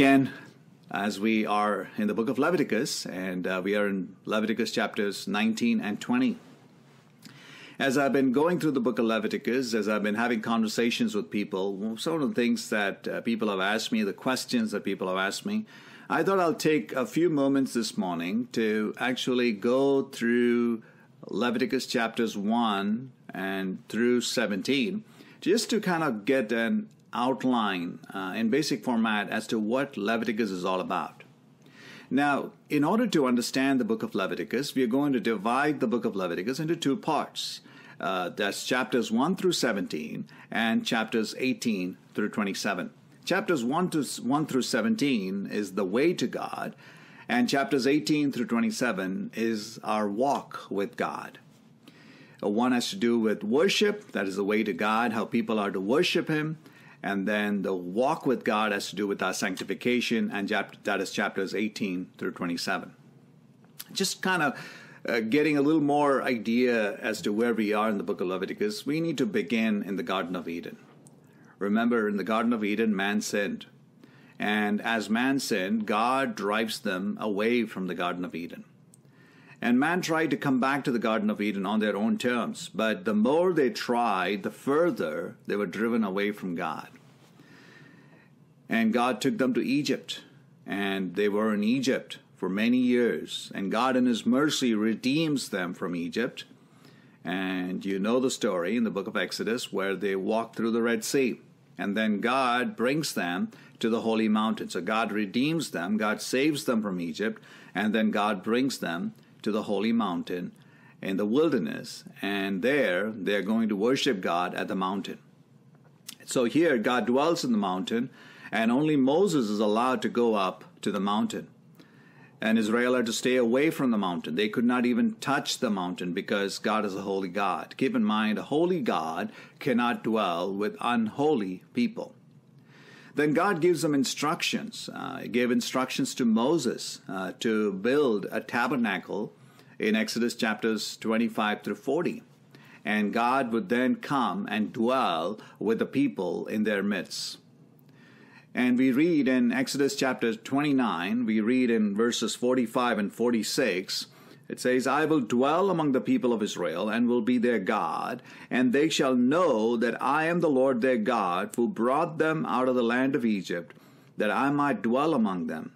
again as we are in the book of Leviticus, and uh, we are in Leviticus chapters 19 and 20. As I've been going through the book of Leviticus, as I've been having conversations with people, some of the things that uh, people have asked me, the questions that people have asked me, I thought I'll take a few moments this morning to actually go through Leviticus chapters 1 and through 17, just to kind of get an outline uh, in basic format as to what Leviticus is all about. Now, in order to understand the book of Leviticus, we are going to divide the book of Leviticus into two parts. Uh, that's chapters 1 through 17 and chapters 18 through 27. Chapters 1, to, 1 through 17 is the way to God, and chapters 18 through 27 is our walk with God. Uh, one has to do with worship, that is the way to God, how people are to worship Him. And then the walk with God has to do with our sanctification, and that is chapters 18 through 27. Just kind of uh, getting a little more idea as to where we are in the book of Leviticus, we need to begin in the Garden of Eden. Remember, in the Garden of Eden, man sinned. And as man sinned, God drives them away from the Garden of Eden. And man tried to come back to the Garden of Eden on their own terms, but the more they tried, the further they were driven away from God. And God took them to Egypt, and they were in Egypt for many years. And God, in His mercy, redeems them from Egypt. And you know the story in the book of Exodus where they walk through the Red Sea. And then God brings them to the holy mountain. So God redeems them, God saves them from Egypt, and then God brings them to the holy mountain in the wilderness, and there they're going to worship God at the mountain. So here, God dwells in the mountain, and only Moses is allowed to go up to the mountain. And Israel are to stay away from the mountain. They could not even touch the mountain because God is a holy God. Keep in mind, a holy God cannot dwell with unholy people. Then God gives them instructions. Uh, he gave instructions to Moses uh, to build a tabernacle in Exodus chapters 25 through 40. And God would then come and dwell with the people in their midst. And we read in Exodus chapter 29, we read in verses 45 and 46, it says, I will dwell among the people of Israel and will be their God, and they shall know that I am the Lord their God, who brought them out of the land of Egypt, that I might dwell among them.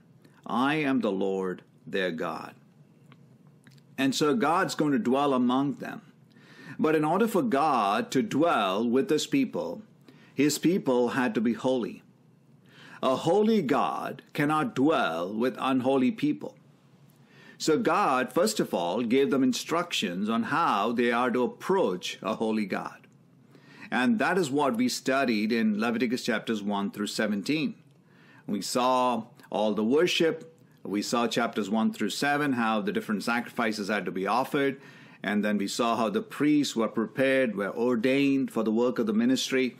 I am the Lord their God. And so God's going to dwell among them. But in order for God to dwell with his people, his people had to be holy. A holy God cannot dwell with unholy people. So God, first of all, gave them instructions on how they are to approach a holy God. And that is what we studied in Leviticus chapters 1 through 17. We saw all the worship. We saw chapters 1 through 7, how the different sacrifices had to be offered. And then we saw how the priests were prepared, were ordained for the work of the ministry.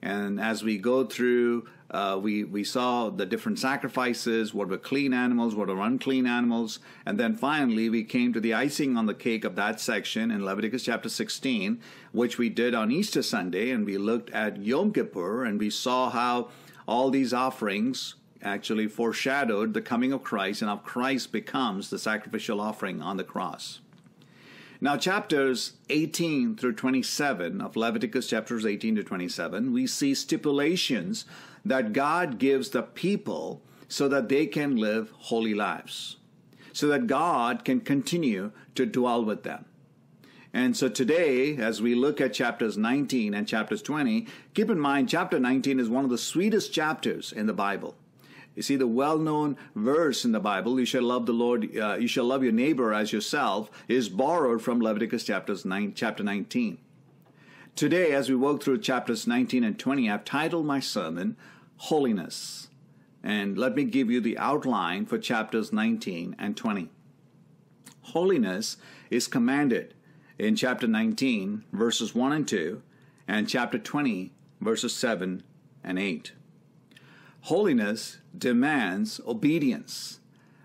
And as we go through uh, we we saw the different sacrifices, what were clean animals, what were unclean animals, and then finally we came to the icing on the cake of that section in Leviticus chapter 16, which we did on Easter Sunday, and we looked at Yom Kippur, and we saw how all these offerings actually foreshadowed the coming of Christ, and how Christ becomes the sacrificial offering on the cross. Now, chapters 18 through 27 of Leviticus, chapters 18 to 27, we see stipulations that God gives the people so that they can live holy lives, so that God can continue to dwell with them. And so today, as we look at chapters 19 and chapters 20, keep in mind chapter 19 is one of the sweetest chapters in the Bible. You see, the well known verse in the Bible, you shall love the Lord, uh, you shall love your neighbor as yourself, is borrowed from Leviticus chapters 9, chapter 19. Today, as we walk through chapters 19 and 20, I've titled my sermon, Holiness. And let me give you the outline for chapters 19 and 20. Holiness is commanded in chapter 19, verses 1 and 2, and chapter 20, verses 7 and 8. Holiness demands obedience.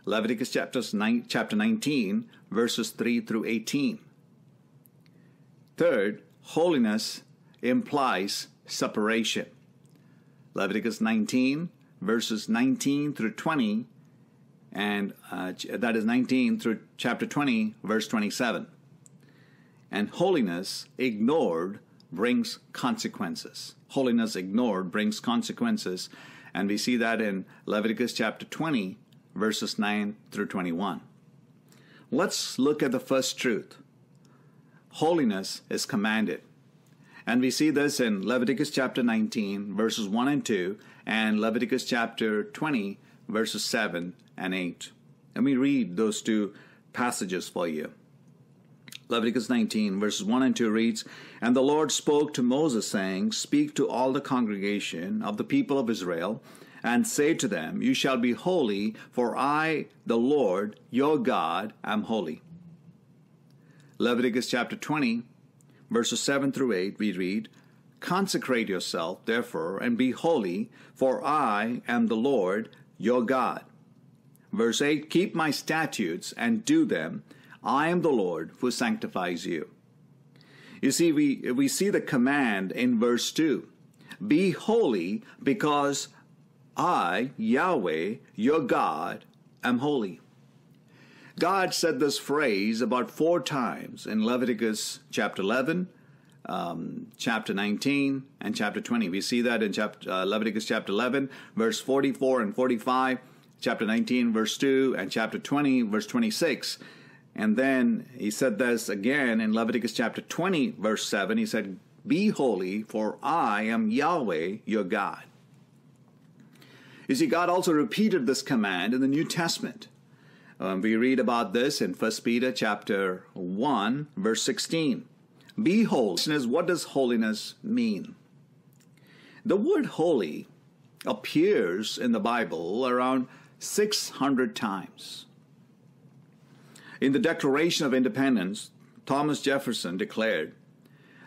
Leviticus chapters 9, chapter 19, verses 3 through 18. Third, holiness implies separation. Leviticus 19, verses 19 through 20, and uh, that is 19 through chapter 20, verse 27. And holiness ignored brings consequences. Holiness ignored brings consequences. And we see that in Leviticus chapter 20, verses 9 through 21. Let's look at the first truth. Holiness is commanded. And we see this in Leviticus chapter 19, verses 1 and 2, and Leviticus chapter 20, verses 7 and 8. Let me read those two passages for you. Leviticus 19, verses 1 and 2 reads, And the Lord spoke to Moses, saying, Speak to all the congregation of the people of Israel, and say to them, You shall be holy, for I, the Lord, your God, am holy. Leviticus chapter 20, verses 7 through 8, we read, Consecrate yourself, therefore, and be holy, for I am the Lord, your God. Verse 8, Keep my statutes and do them I am the Lord who sanctifies you. You see, we, we see the command in verse 2 Be holy because I, Yahweh, your God, am holy. God said this phrase about four times in Leviticus chapter 11, um, chapter 19, and chapter 20. We see that in chapter, uh, Leviticus chapter 11, verse 44 and 45, chapter 19, verse 2, and chapter 20, verse 26. And then he said this again in Leviticus chapter 20, verse 7. He said, Be holy, for I am Yahweh your God. You see, God also repeated this command in the New Testament. Um, we read about this in 1 Peter chapter 1, verse 16. Be holy. What does holiness mean? The word holy appears in the Bible around 600 times. In the Declaration of Independence, Thomas Jefferson declared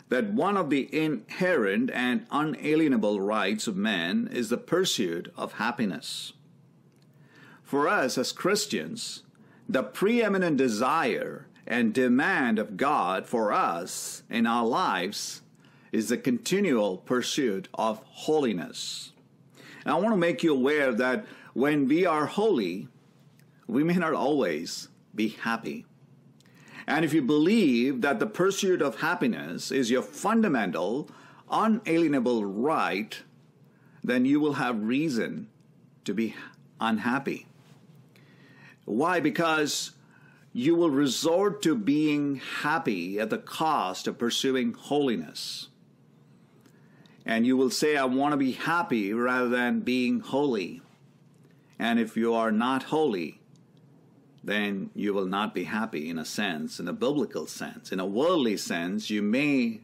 that one of the inherent and unalienable rights of man is the pursuit of happiness. For us as Christians, the preeminent desire and demand of God for us in our lives is the continual pursuit of holiness. I want to make you aware that when we are holy, we may not always be happy. And if you believe that the pursuit of happiness is your fundamental, unalienable right, then you will have reason to be unhappy. Why? Because you will resort to being happy at the cost of pursuing holiness. And you will say, I want to be happy rather than being holy. And if you are not holy, then you will not be happy in a sense, in a biblical sense. In a worldly sense, you may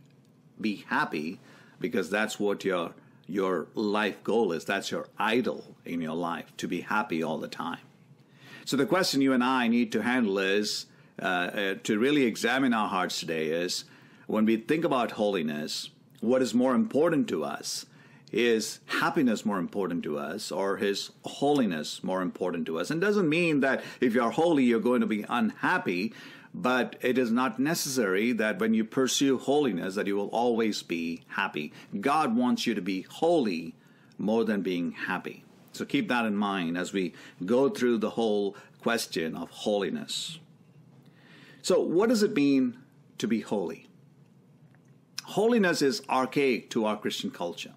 be happy because that's what your your life goal is. That's your idol in your life, to be happy all the time. So the question you and I need to handle is uh, uh, to really examine our hearts today is when we think about holiness, what is more important to us? is happiness more important to us or his holiness more important to us? And doesn't mean that if you're holy, you're going to be unhappy, but it is not necessary that when you pursue holiness that you will always be happy. God wants you to be holy more than being happy. So keep that in mind as we go through the whole question of holiness. So, what does it mean to be holy? Holiness is archaic to our Christian culture.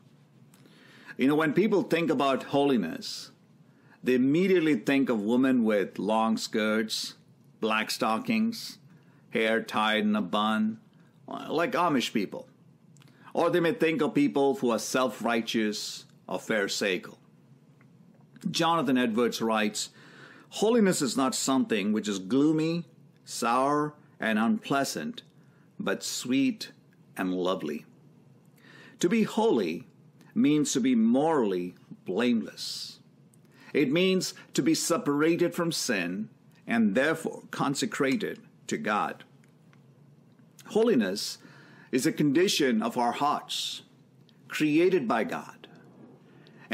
You know, when people think about holiness, they immediately think of women with long skirts, black stockings, hair tied in a bun, like Amish people. Or they may think of people who are self righteous or pharisaical. Jonathan Edwards writes Holiness is not something which is gloomy, sour, and unpleasant, but sweet and lovely. To be holy means to be morally blameless. It means to be separated from sin and therefore consecrated to God. Holiness is a condition of our hearts, created by God.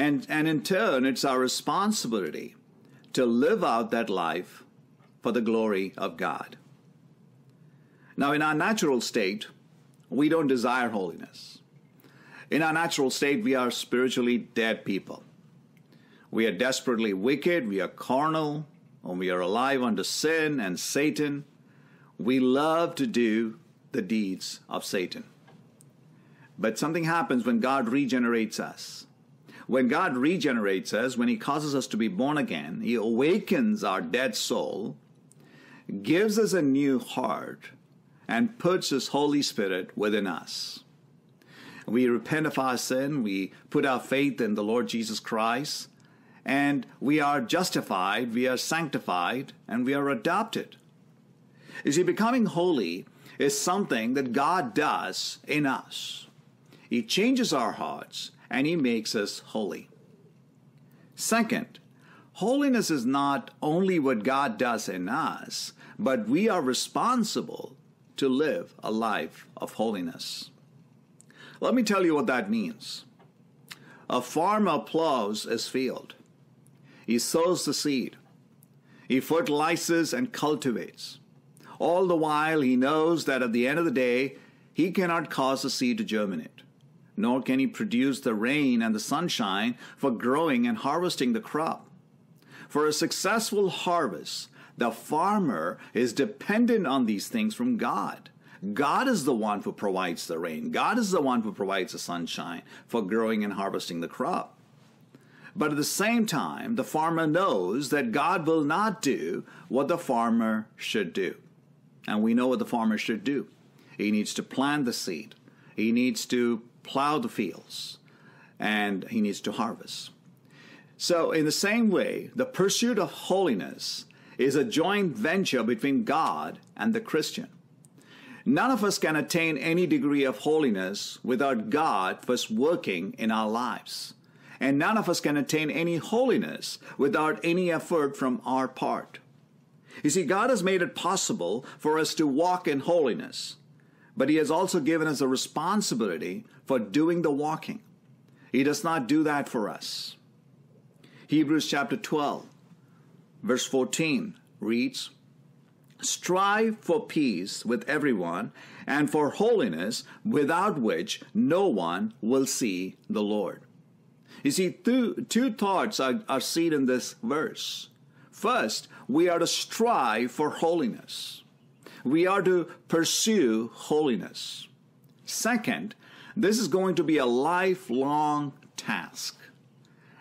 And, and in turn, it's our responsibility to live out that life for the glory of God. Now, in our natural state, we don't desire holiness. In our natural state, we are spiritually dead people. we are desperately wicked, we are carnal, and we are alive under sin and Satan, we love to do the deeds of Satan. But something happens when God regenerates us. When God regenerates us, when He causes us to be born again, He awakens our dead soul, gives us a new heart, and puts His Holy Spirit within us. We repent of our sin, we put our faith in the Lord Jesus Christ, and we are justified, we are sanctified, and we are adopted. You see, becoming holy is something that God does in us. He changes our hearts and He makes us holy. Second, holiness is not only what God does in us, but we are responsible to live a life of holiness. Let me tell you what that means. A farmer plows his field. He sows the seed. He fertilizes and cultivates. All the while, he knows that at the end of the day, he cannot cause the seed to germinate, nor can he produce the rain and the sunshine for growing and harvesting the crop. For a successful harvest, the farmer is dependent on these things from God. God is the one who provides the rain. God is the one who provides the sunshine for growing and harvesting the crop. But at the same time, the farmer knows that God will not do what the farmer should do. And we know what the farmer should do. He needs to plant the seed, he needs to plow the fields, and he needs to harvest. So, in the same way, the pursuit of holiness is a joint venture between God and the Christian. None of us can attain any degree of holiness without God first working in our lives and none of us can attain any holiness without any effort from our part. You see, God has made it possible for us to walk in holiness, but He has also given us a responsibility for doing the walking. He does not do that for us. Hebrews chapter 12, verse 14 reads, Strive for peace with everyone and for holiness, without which no one will see the Lord. You see, two, two thoughts are, are seen in this verse. First, we are to strive for holiness. We are to pursue holiness. Second, this is going to be a lifelong task.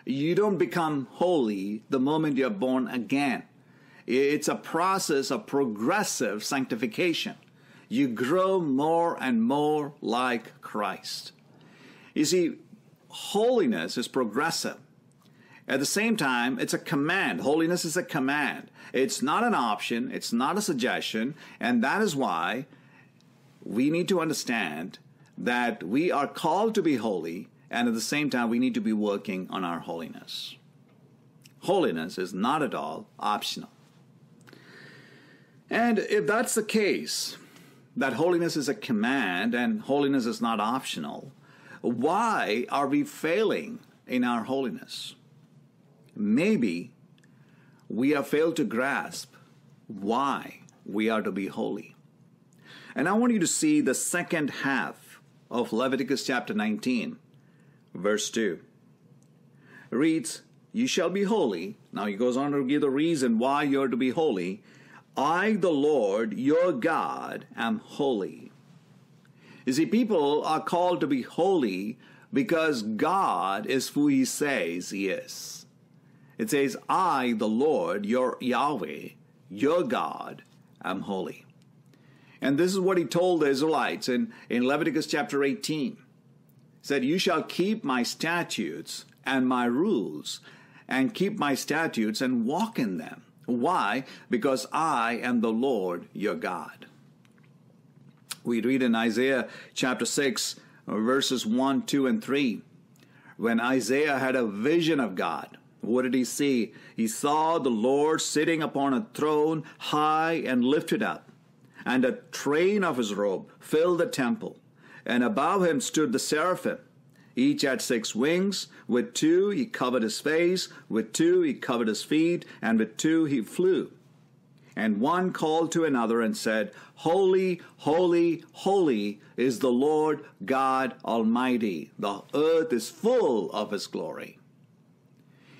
You don't become holy the moment you're born again. It's a process of progressive sanctification. You grow more and more like Christ. You see, holiness is progressive. At the same time, it's a command. Holiness is a command. It's not an option, it's not a suggestion, and that is why we need to understand that we are called to be holy, and at the same time, we need to be working on our holiness. Holiness is not at all optional. And if that's the case, that holiness is a command and holiness is not optional, why are we failing in our holiness? Maybe we have failed to grasp why we are to be holy. And I want you to see the second half of Leviticus chapter 19, verse 2. It reads, You shall be holy. Now he goes on to give the reason why you're to be holy. I, the Lord, your God, am holy. You see, people are called to be holy because God is who He says He is. It says, I, the Lord, your Yahweh, your God, am holy. And this is what He told the Israelites in, in Leviticus chapter 18. He said, You shall keep my statutes and my rules, and keep my statutes and walk in them. Why? Because I am the Lord your God. We read in Isaiah chapter 6, verses 1, 2, and 3. When Isaiah had a vision of God, what did he see? He saw the Lord sitting upon a throne high and lifted up, and a train of his robe filled the temple. And above him stood the seraphim. Each had six wings. With two he covered his face, with two he covered his feet, and with two he flew. And one called to another and said, Holy, holy, holy is the Lord God Almighty. The earth is full of his glory.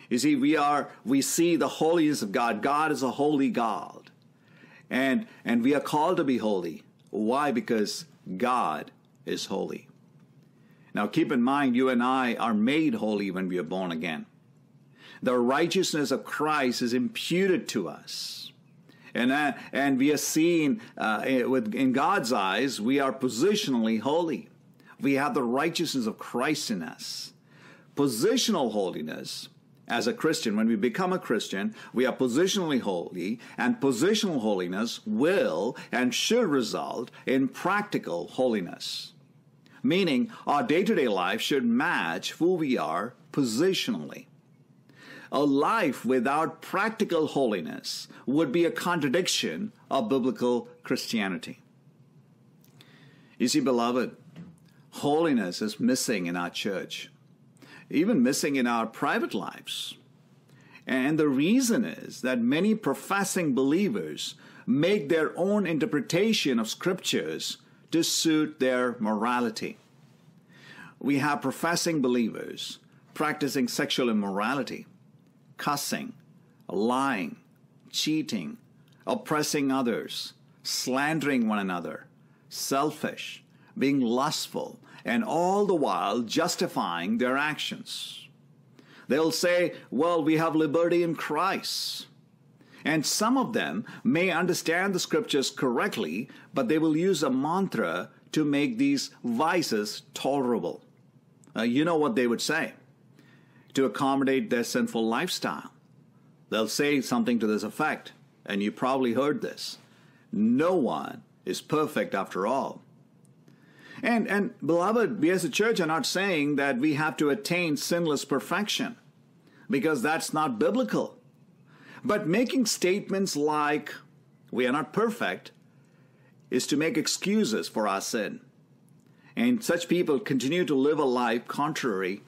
You see, we are we see the holiness of God. God is a holy God. And and we are called to be holy. Why? Because God is holy. Now keep in mind you and I are made holy when we are born again. The righteousness of Christ is imputed to us. And, uh, and we are seen uh, with, in God's eyes, we are positionally holy. We have the righteousness of Christ in us. Positional holiness as a Christian, when we become a Christian, we are positionally holy, and positional holiness will and should result in practical holiness. Meaning, our day to day life should match who we are positionally. A life without practical holiness would be a contradiction of biblical Christianity. You see, beloved, holiness is missing in our church even missing in our private lives. And the reason is that many professing believers make their own interpretation of scriptures to suit their morality. We have professing believers practicing sexual immorality, cussing, lying, cheating, oppressing others, slandering one another, selfish, being lustful, and all the while justifying their actions. They'll say, well, we have liberty in Christ. And some of them may understand the scriptures correctly, but they will use a mantra to make these vices tolerable. Uh, you know what they would say to accommodate their sinful lifestyle. They'll say something to this effect, and you probably heard this No one is perfect after all. And, and beloved, we as a church are not saying that we have to attain sinless perfection because that's not biblical. But making statements like, we are not perfect, is to make excuses for our sin. And such people continue to live a life contrary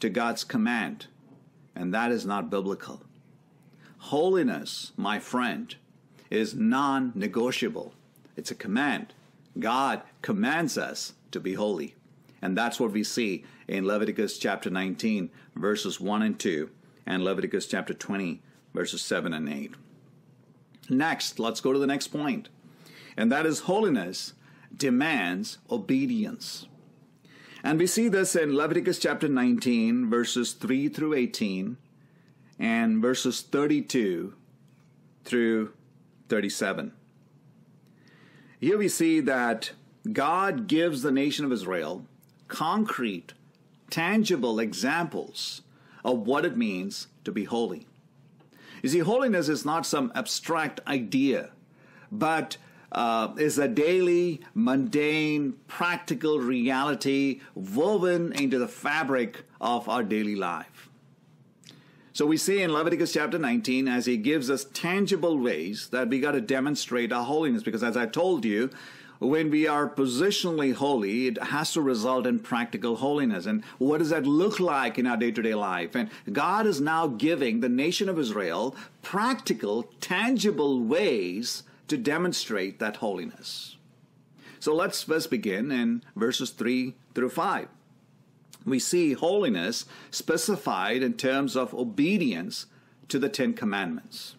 to God's command. And that is not biblical. Holiness, my friend, is non negotiable. It's a command. God commands us to be holy. And that's what we see in Leviticus chapter 19, verses 1 and 2, and Leviticus chapter 20, verses 7 and 8. Next, let's go to the next point, and that is holiness demands obedience. And we see this in Leviticus chapter 19, verses 3 through 18, and verses 32 through 37. Here we see that God gives the nation of Israel concrete, tangible examples of what it means to be holy. You see, holiness is not some abstract idea, but uh, is a daily, mundane, practical reality woven into the fabric of our daily life. So we see in Leviticus chapter 19, as he gives us tangible ways that we got to demonstrate our holiness, because as I told you, when we are positionally holy, it has to result in practical holiness. And what does that look like in our day to day life? And God is now giving the nation of Israel practical, tangible ways to demonstrate that holiness. So let's first begin in verses 3 through 5 we see holiness specified in terms of obedience to the Ten Commandments.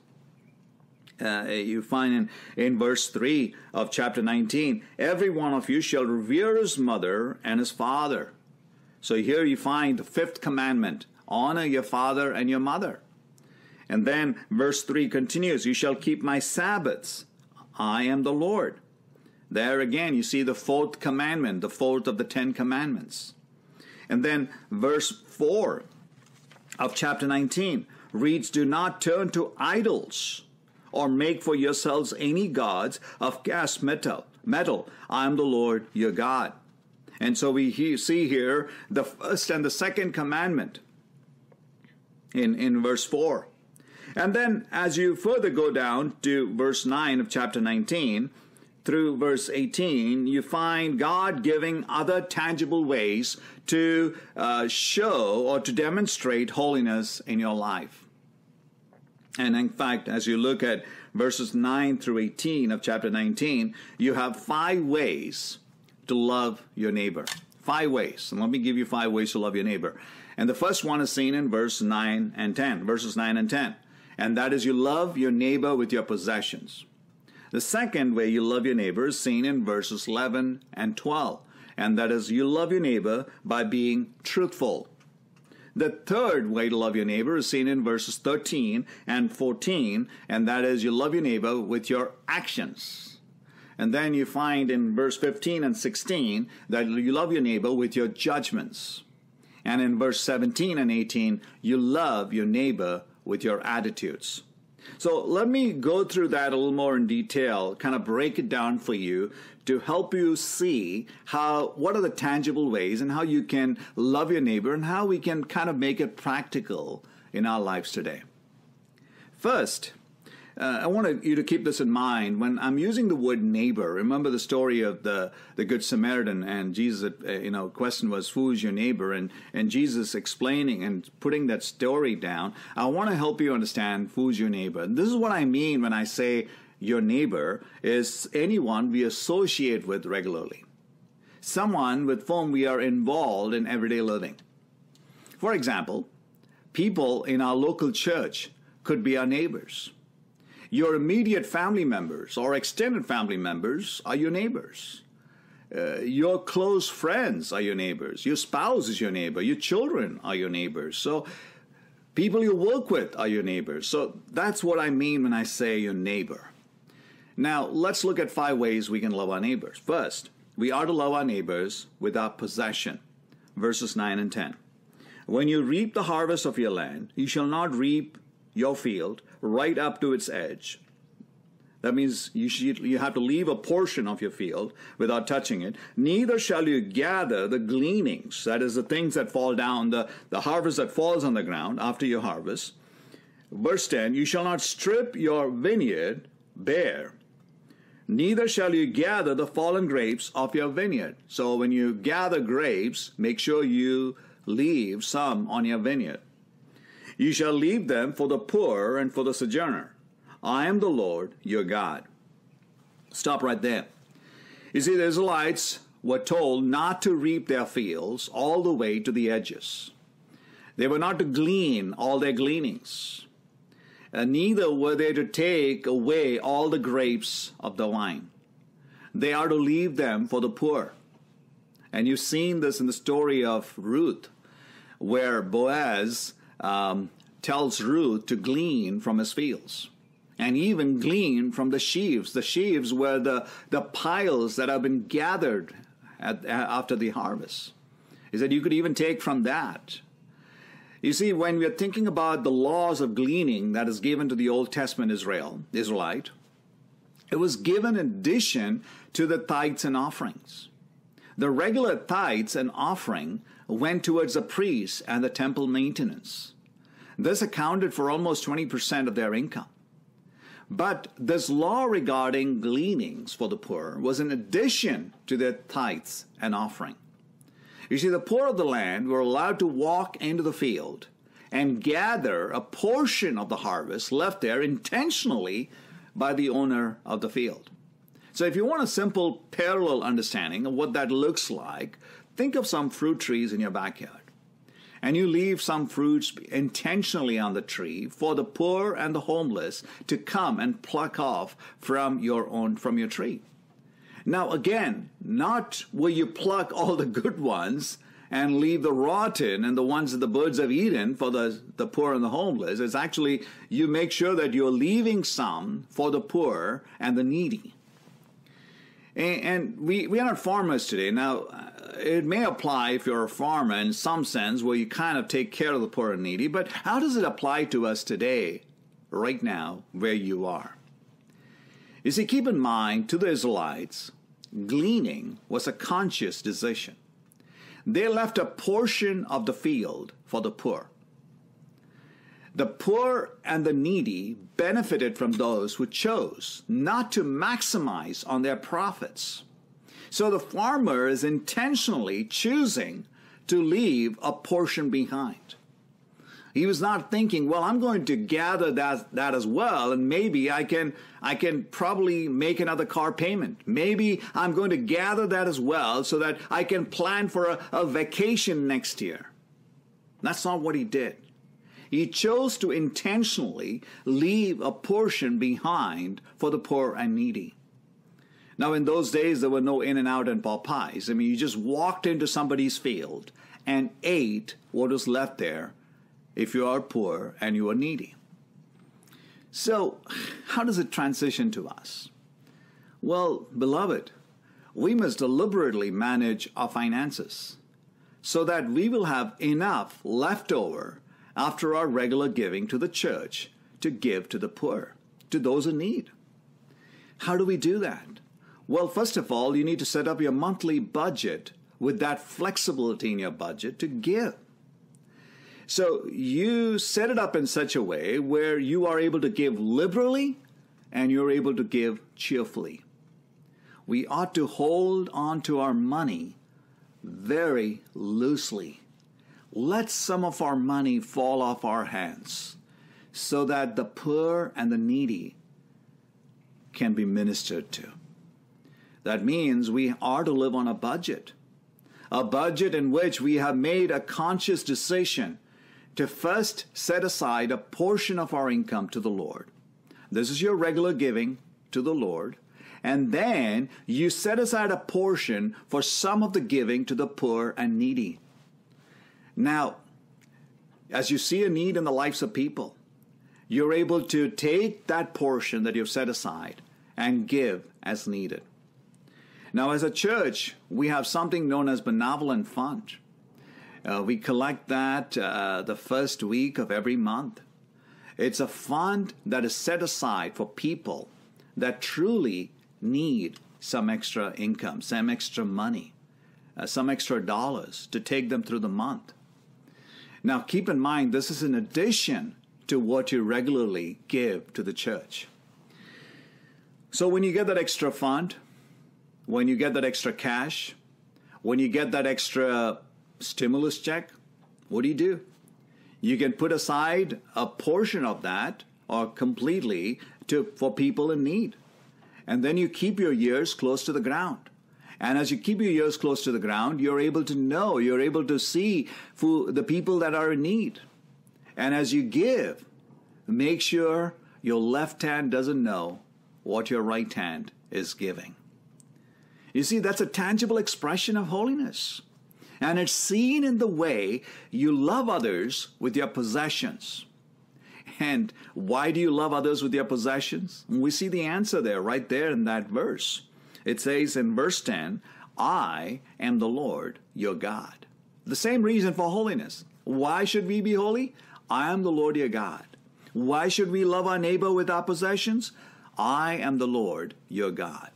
Uh, you find in, in verse 3 of chapter 19, every one of you shall revere his mother and his father. So here you find the fifth commandment honor your father and your mother. And then verse 3 continues, You shall keep my Sabbaths. I am the Lord. There again, you see the fourth commandment, the fourth of the Ten Commandments. And then verse 4 of chapter 19 reads, Do not turn to idols or make for yourselves any gods of cast metal. Metal. I am the Lord your God. And so we see here the first and the second commandment in, in verse 4. And then as you further go down to verse 9 of chapter 19, through verse 18, you find God giving other tangible ways to uh, show or to demonstrate holiness in your life. And in fact, as you look at verses 9 through 18 of chapter 19, you have five ways to love your neighbor. Five ways. And let me give you five ways to love your neighbor. And the first one is seen in verse 9 and 10, verses 9 and 10. And that is you love your neighbor with your possessions. The second way you love your neighbor is seen in verses 11 and 12. And that is you love your neighbor by being truthful. The third way to love your neighbor is seen in verses 13 and 14, and that is you love your neighbor with your actions. And then you find in verse 15 and 16 that you love your neighbor with your judgments. And in verse 17 and 18, you love your neighbor with your attitudes. So let me go through that a little more in detail, kind of break it down for you to help you see how what are the tangible ways and how you can love your neighbor and how we can kind of make it practical in our lives today. First, uh, I want you to keep this in mind when I'm using the word neighbor. Remember the story of the, the good Samaritan, and Jesus, uh, you know, question was, "Who is your neighbor?" and and Jesus explaining and putting that story down. I want to help you understand who's your neighbor. This is what I mean when I say your neighbor is anyone we associate with regularly, someone with whom we are involved in everyday living. For example, people in our local church could be our neighbors your immediate family members or extended family members are your neighbors. Uh, your close friends are your neighbors. Your spouse is your neighbor. Your children are your neighbors. So, people you work with are your neighbors. So, that's what I mean when I say your neighbor. Now, let's look at five ways we can love our neighbors. First, we are to love our neighbors without possession. Verses 9 and 10. When you reap the harvest of your land, you shall not reap your field right up to its edge. That means you, should, you have to leave a portion of your field without touching it. Neither shall you gather the gleanings, that is, the things that fall down, the, the harvest that falls on the ground after your harvest. Verse 10 You shall not strip your vineyard bare, neither shall you gather the fallen grapes of your vineyard. So when you gather grapes, make sure you leave some on your vineyard. You shall leave them for the poor and for the sojourner. I am the Lord your God. Stop right there. You see, the Israelites were told not to reap their fields all the way to the edges. They were not to glean all their gleanings. And neither were they to take away all the grapes of the vine. They are to leave them for the poor. And you've seen this in the story of Ruth, where Boaz um, tells Ruth to glean from his fields and even glean from the sheaves. The sheaves were the, the piles that have been gathered at, after the harvest. He said you could even take from that. You see, when we are thinking about the laws of gleaning that is given to the Old Testament Israel, Israelite, it was given in addition to the tithes and offerings. The regular tithes and offering went towards the priests and the temple maintenance. This accounted for almost 20% of their income. But this law regarding gleanings for the poor was in addition to their tithes and offering. You see, the poor of the land were allowed to walk into the field and gather a portion of the harvest left there intentionally by the owner of the field. So, if you want a simple parallel understanding of what that looks like, think of some fruit trees in your backyard and you leave some fruits intentionally on the tree for the poor and the homeless to come and pluck off from your own from your tree. Now again, not will you pluck all the good ones and leave the rotten and the ones that the birds have eaten for the, the poor and the homeless. It's actually you make sure that you're leaving some for the poor and the needy. And, we, we are not farmers today. Now, it may apply if you're a farmer in some sense where you kind of take care of the poor and needy, but how does it apply to us today, right now, where you are? You see, keep in mind, to the Israelites, gleaning was a conscious decision. They left a portion of the field for the poor. The poor and the needy benefited from those who chose not to maximize on their profits so the farmer is intentionally choosing to leave a portion behind. He was not thinking, well, I'm going to gather that, that as well, and maybe I can, I can probably make another car payment. Maybe I'm going to gather that as well so that I can plan for a, a vacation next year. That's not what he did. He chose to intentionally leave a portion behind for the poor and needy. Now, in those days, there were no In-N-Out and Popeyes. I mean, you just walked into somebody's field and ate what was left there if you are poor and you are needy. So, how does it transition to us? Well, beloved, we must deliberately manage our finances so that we will have enough left over after our regular giving to the church to give to the poor, to those in need. How do we do that? Well, first of all, you need to set up your monthly budget with that flexibility in your budget to give. So you set it up in such a way where you are able to give liberally and you're able to give cheerfully. We ought to hold on to our money very loosely. Let some of our money fall off our hands so that the poor and the needy can be ministered to. That means we are to live on a budget, a budget in which we have made a conscious decision to first set aside a portion of our income to the Lord. This is your regular giving to the Lord. And then you set aside a portion for some of the giving to the poor and needy. Now, as you see a need in the lives of people, you're able to take that portion that you've set aside and give as needed. Now, as a church, we have something known as benevolent fund. Uh, we collect that uh, the first week of every month. It's a fund that is set aside for people that truly need some extra income, some extra money, uh, some extra dollars to take them through the month. Now, keep in mind, this is in addition to what you regularly give to the church. So, when you get that extra fund, when you get that extra cash, when you get that extra stimulus check, what do you do? You can put aside a portion of that or completely to for people in need. And then you keep your ears close to the ground. And as you keep your ears close to the ground, you're able to know, you're able to see for the people that are in need. And as you give, make sure your left hand doesn't know what your right hand is giving. You see, that's a tangible expression of holiness. And it's seen in the way you love others with your possessions. And why do you love others with your possessions? We see the answer there, right there in that verse. It says in verse 10, I am the Lord your God. The same reason for holiness. Why should we be holy? I am the Lord your God. Why should we love our neighbor with our possessions? I am the Lord your God.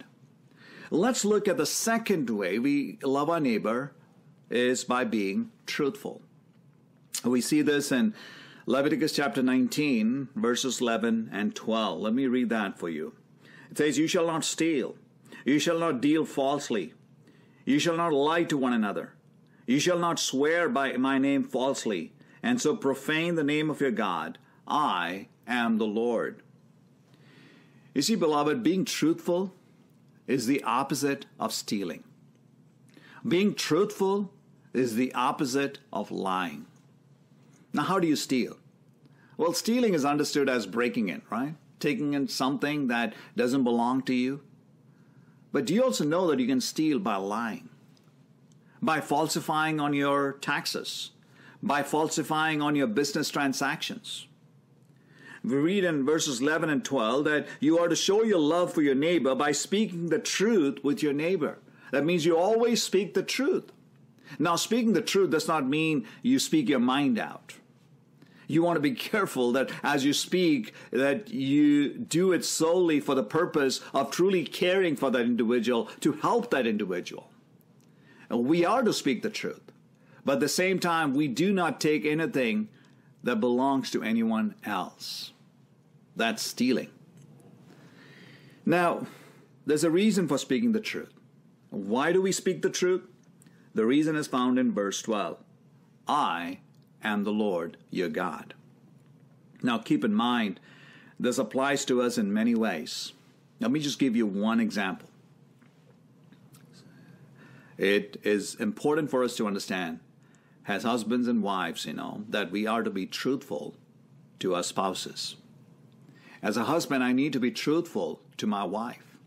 Let's look at the second way we love our neighbor is by being truthful. We see this in Leviticus chapter 19, verses 11 and 12. Let me read that for you. It says, You shall not steal, you shall not deal falsely, you shall not lie to one another, you shall not swear by my name falsely, and so profane the name of your God. I am the Lord. You see, beloved, being truthful is the opposite of stealing. Being truthful is the opposite of lying. Now, how do you steal? Well, stealing is understood as breaking in, right? Taking in something that doesn't belong to you. But do you also know that you can steal by lying? By falsifying on your taxes, by falsifying on your business transactions. We read in verses 11 and 12 that you are to show your love for your neighbor by speaking the truth with your neighbor. That means you always speak the truth. Now, speaking the truth does not mean you speak your mind out. You want to be careful that as you speak, that you do it solely for the purpose of truly caring for that individual to help that individual. And we are to speak the truth, but at the same time, we do not take anything that belongs to anyone else. That's stealing. Now, there's a reason for speaking the truth. Why do we speak the truth? The reason is found in verse 12. I am the Lord your God. Now keep in mind, this applies to us in many ways. Let me just give you one example. It is important for us to understand, as husbands and wives, you know, that we are to be truthful to our spouses. As a husband, I need to be truthful to my wife.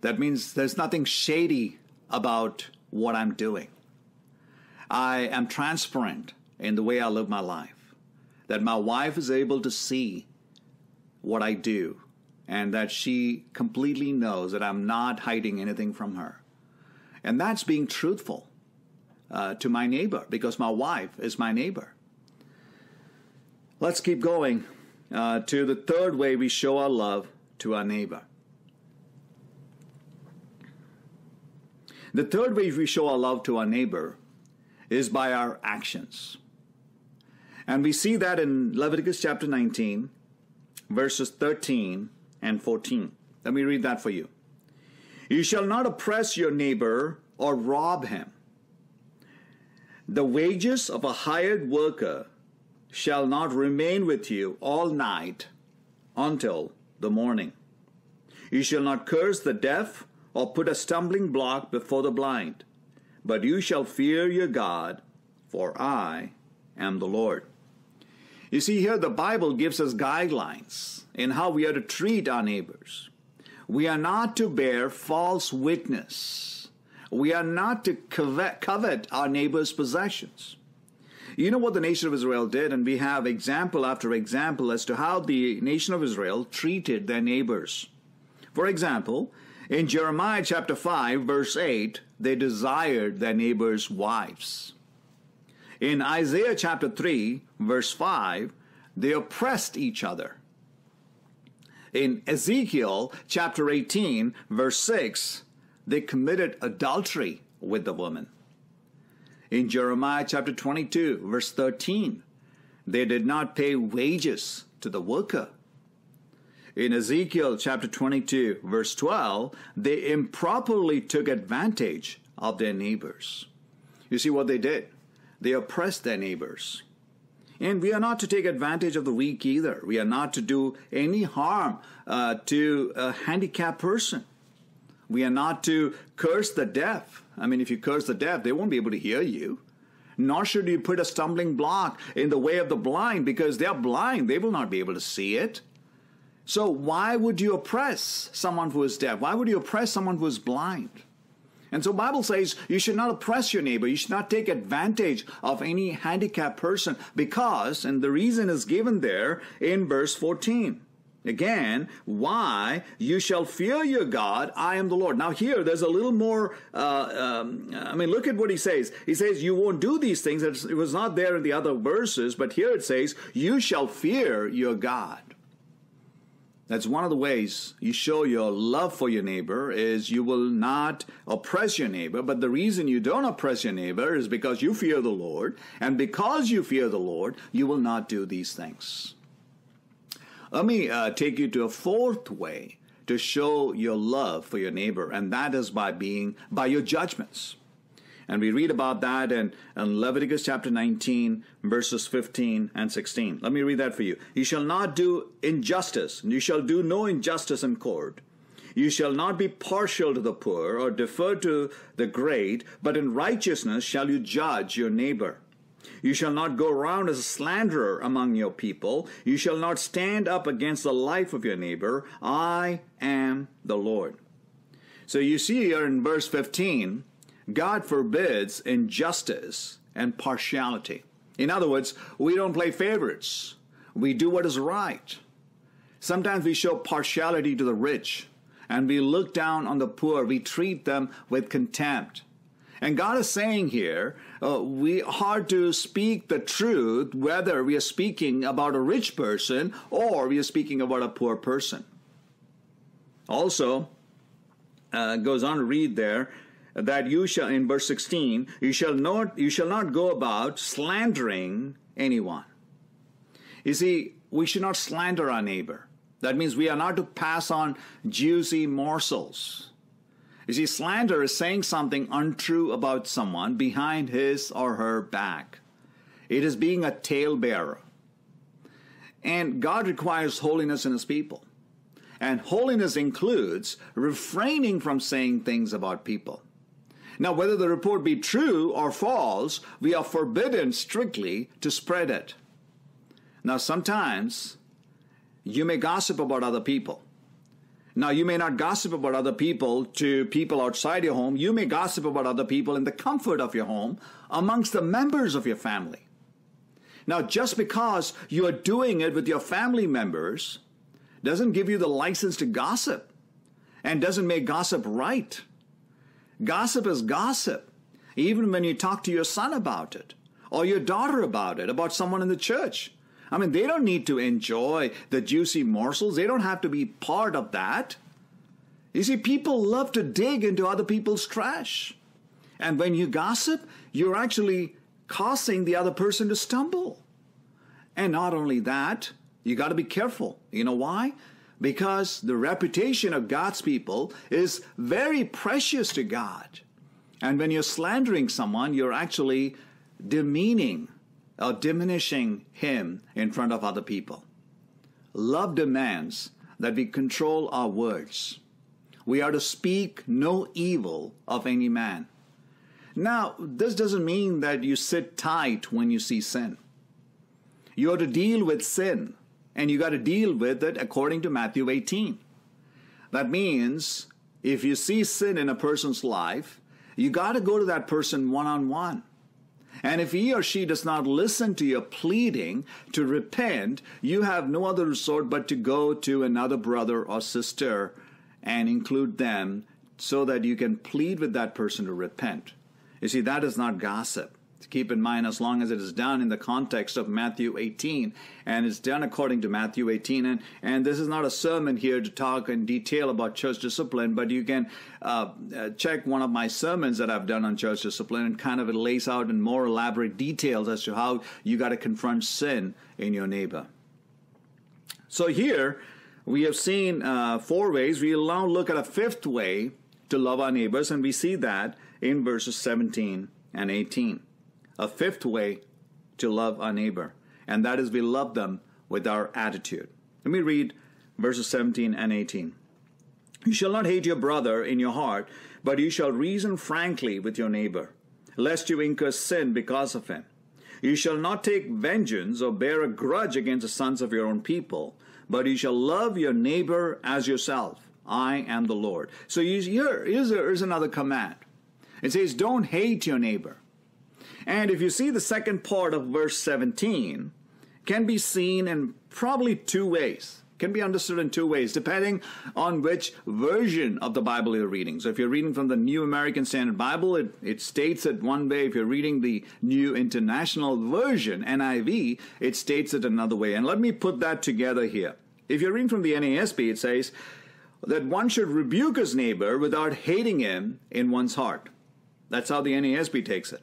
That means there's nothing shady about what I'm doing. I am transparent in the way I live my life. That my wife is able to see what I do and that she completely knows that I'm not hiding anything from her. And that's being truthful uh, to my neighbor because my wife is my neighbor. Let's keep going uh, to the third way we show our love to our neighbor. The third way we show our love to our neighbor is by our actions. And we see that in Leviticus chapter 19, verses 13 and 14. Let me read that for you. You shall not oppress your neighbor or rob him. The wages of a hired worker shall not remain with you all night until the morning. You shall not curse the deaf or put a stumbling block before the blind, but you shall fear your God, for I am the Lord. You see, here the Bible gives us guidelines in how we are to treat our neighbors. We are not to bear false witness. We are not to covet, covet our neighbor's possessions. You know what the nation of Israel did, and we have example after example as to how the nation of Israel treated their neighbors. For example, in Jeremiah chapter 5, verse 8, they desired their neighbors' wives. In Isaiah chapter 3, verse 5, they oppressed each other. In Ezekiel chapter 18, verse 6, they committed adultery with the woman. In Jeremiah chapter 22, verse 13, they did not pay wages to the worker. In Ezekiel chapter 22, verse 12, they improperly took advantage of their neighbors. You see what they did? They oppressed their neighbors. And we are not to take advantage of the weak either. We are not to do any harm uh, to a handicapped person. We are not to curse the deaf. I mean, if you curse the deaf, they won't be able to hear you. Nor should you put a stumbling block in the way of the blind because they're blind. They will not be able to see it. So, why would you oppress someone who is deaf? Why would you oppress someone who is blind? And so Bible says you should not oppress your neighbor. You should not take advantage of any handicapped person because, and the reason is given there in verse 14. Again, why you shall fear your God, I am the Lord. Now, here there's a little more. Uh, um, I mean, look at what he says. He says, You won't do these things. It was not there in the other verses, but here it says, You shall fear your God. That's one of the ways you show your love for your neighbor is you will not oppress your neighbor. But the reason you don't oppress your neighbor is because you fear the Lord. And because you fear the Lord, you will not do these things. Let me uh, take you to a fourth way to show your love for your neighbor, and that is by being by your judgments. And we read about that in, in, Leviticus chapter 19, verses 15 and 16. Let me read that for you. You shall not do injustice, you shall do no injustice in court. You shall not be partial to the poor or defer to the great, but in righteousness shall you judge your neighbor. You shall not go around as a slanderer among your people. You shall not stand up against the life of your neighbor. I am the Lord. So you see here in verse 15, God forbids injustice and partiality. In other words, we don't play favorites. We do what is right. Sometimes we show partiality to the rich and we look down on the poor. We treat them with contempt. And God is saying here, uh, we hard to speak the truth whether we are speaking about a rich person or we are speaking about a poor person. Also, uh, goes on to read there, that you shall in verse 16 you shall not you shall not go about slandering anyone. You see we should not slander our neighbor. That means we are not to pass on juicy morsels you see slander is saying something untrue about someone behind his or her back it is being a talebearer. And God requires holiness in his people. And holiness includes refraining from saying things about people. Now, whether the report be true or false, we are forbidden strictly to spread it. Now, sometimes you may gossip about other people. Now, you may not gossip about other people to people outside your home. You may gossip about other people in the comfort of your home amongst the members of your family. Now, just because you are doing it with your family members doesn't give you the license to gossip and doesn't make gossip right. Gossip is gossip, even when you talk to your son about it or your daughter about it, about someone in the church. I mean, they don't need to enjoy the juicy morsels. They don't have to be part of that. You see, people love to dig into other people's trash. And when you gossip, you're actually causing the other person to stumble. And not only that, you got to be careful. You know why? Because the reputation of God's people is very precious to God. And when you're slandering someone, you're actually demeaning or diminishing him in front of other people. Love demands that we control our words. We are to speak no evil of any man. Now, this doesn't mean that you sit tight when you see sin. You are to deal with sin, and you got to deal with it according to Matthew 18. That means if you see sin in a person's life, you got to go to that person one on one and if he or she does not listen to your pleading to repent, you have no other resort but to go to another brother or sister and include them so that you can plead with that person to repent. You see, that is not gossip keep in mind as long as it is done in the context of Matthew 18 and it's done according to Matthew 18 and and this is not a sermon here to talk in detail about church discipline but you can uh, uh, check one of my sermons that I've done on church discipline and kind of it lays out in more elaborate details as to how you got to confront sin in your neighbor. So here we have seen uh, four ways. We'll now look at a fifth way to love our neighbors and we see that in verses 17 and 18 a fifth way to love our neighbor, and that is we love them with our attitude. Let me read verses 17 and 18. You shall not hate your brother in your heart, but you shall reason frankly with your neighbor, lest you incur sin because of him. You shall not take vengeance or bear a grudge against the sons of your own people, but you shall love your neighbor as yourself. I am the Lord. So here is another command. It says, Don't hate your neighbor. And if you see the second part of verse 17, can be seen in probably two ways. Can be understood in two ways, depending on which version of the Bible you're reading. So if you're reading from the New American Standard Bible, it, it states it one way. If you're reading the New International Version, NIV, it states it another way. And let me put that together here. If you're reading from the NASB, it says that one should rebuke his neighbor without hating him in one's heart. That's how the NASB takes it.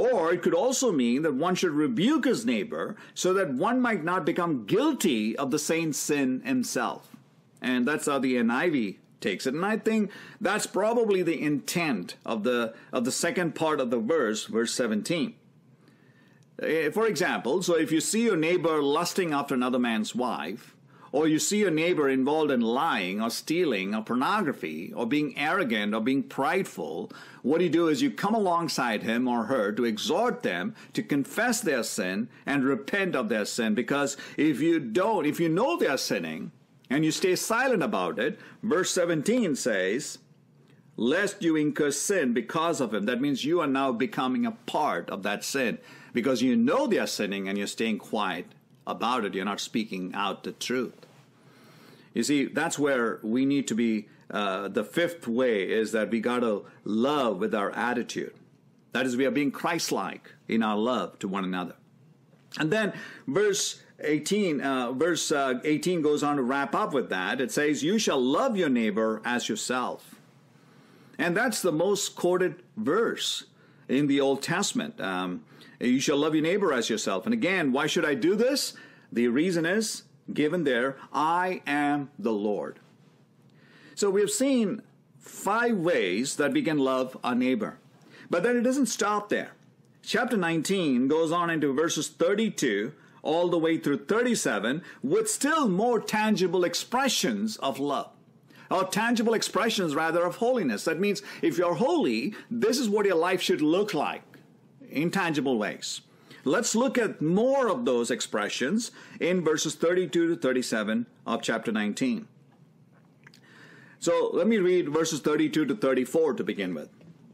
Or it could also mean that one should rebuke his neighbor so that one might not become guilty of the same sin himself. And that's how the NIV takes it. And I think that's probably the intent of the of the second part of the verse, verse 17. Eh, for example, so if you see your neighbor lusting after another man's wife, or you see your neighbor involved in lying or stealing or pornography or being arrogant or being prideful, what you do is you come alongside him or her to exhort them to confess their sin and repent of their sin. Because if you don't, if you know they're sinning and you stay silent about it, verse 17 says, lest you incur sin because of him. That means you are now becoming a part of that sin because you know they are sinning and you're staying quiet about it. You're not speaking out the truth. You see, that's where we need to be. Uh, the fifth way is that we got to love with our attitude. That is, we are being Christ like in our love to one another. And then verse 18, uh, verse uh, 18 goes on to wrap up with that. It says, You shall love your neighbor as yourself. And that's the most quoted verse in the Old Testament. Um, you shall love your neighbor as yourself. And again, why should I do this? The reason is given there I am the Lord. So we have seen five ways that we can love our neighbor. But then it doesn't stop there. chapter 19 goes on into verses 32 all the way through 37 with still more tangible expressions of love. Or tangible expressions, rather, of holiness. That means if you're holy, this is what your life should look like in tangible ways. Let's look at more of those expressions in verses 32 to 37 of chapter 19. So let me read verses 32 to 34 to begin with.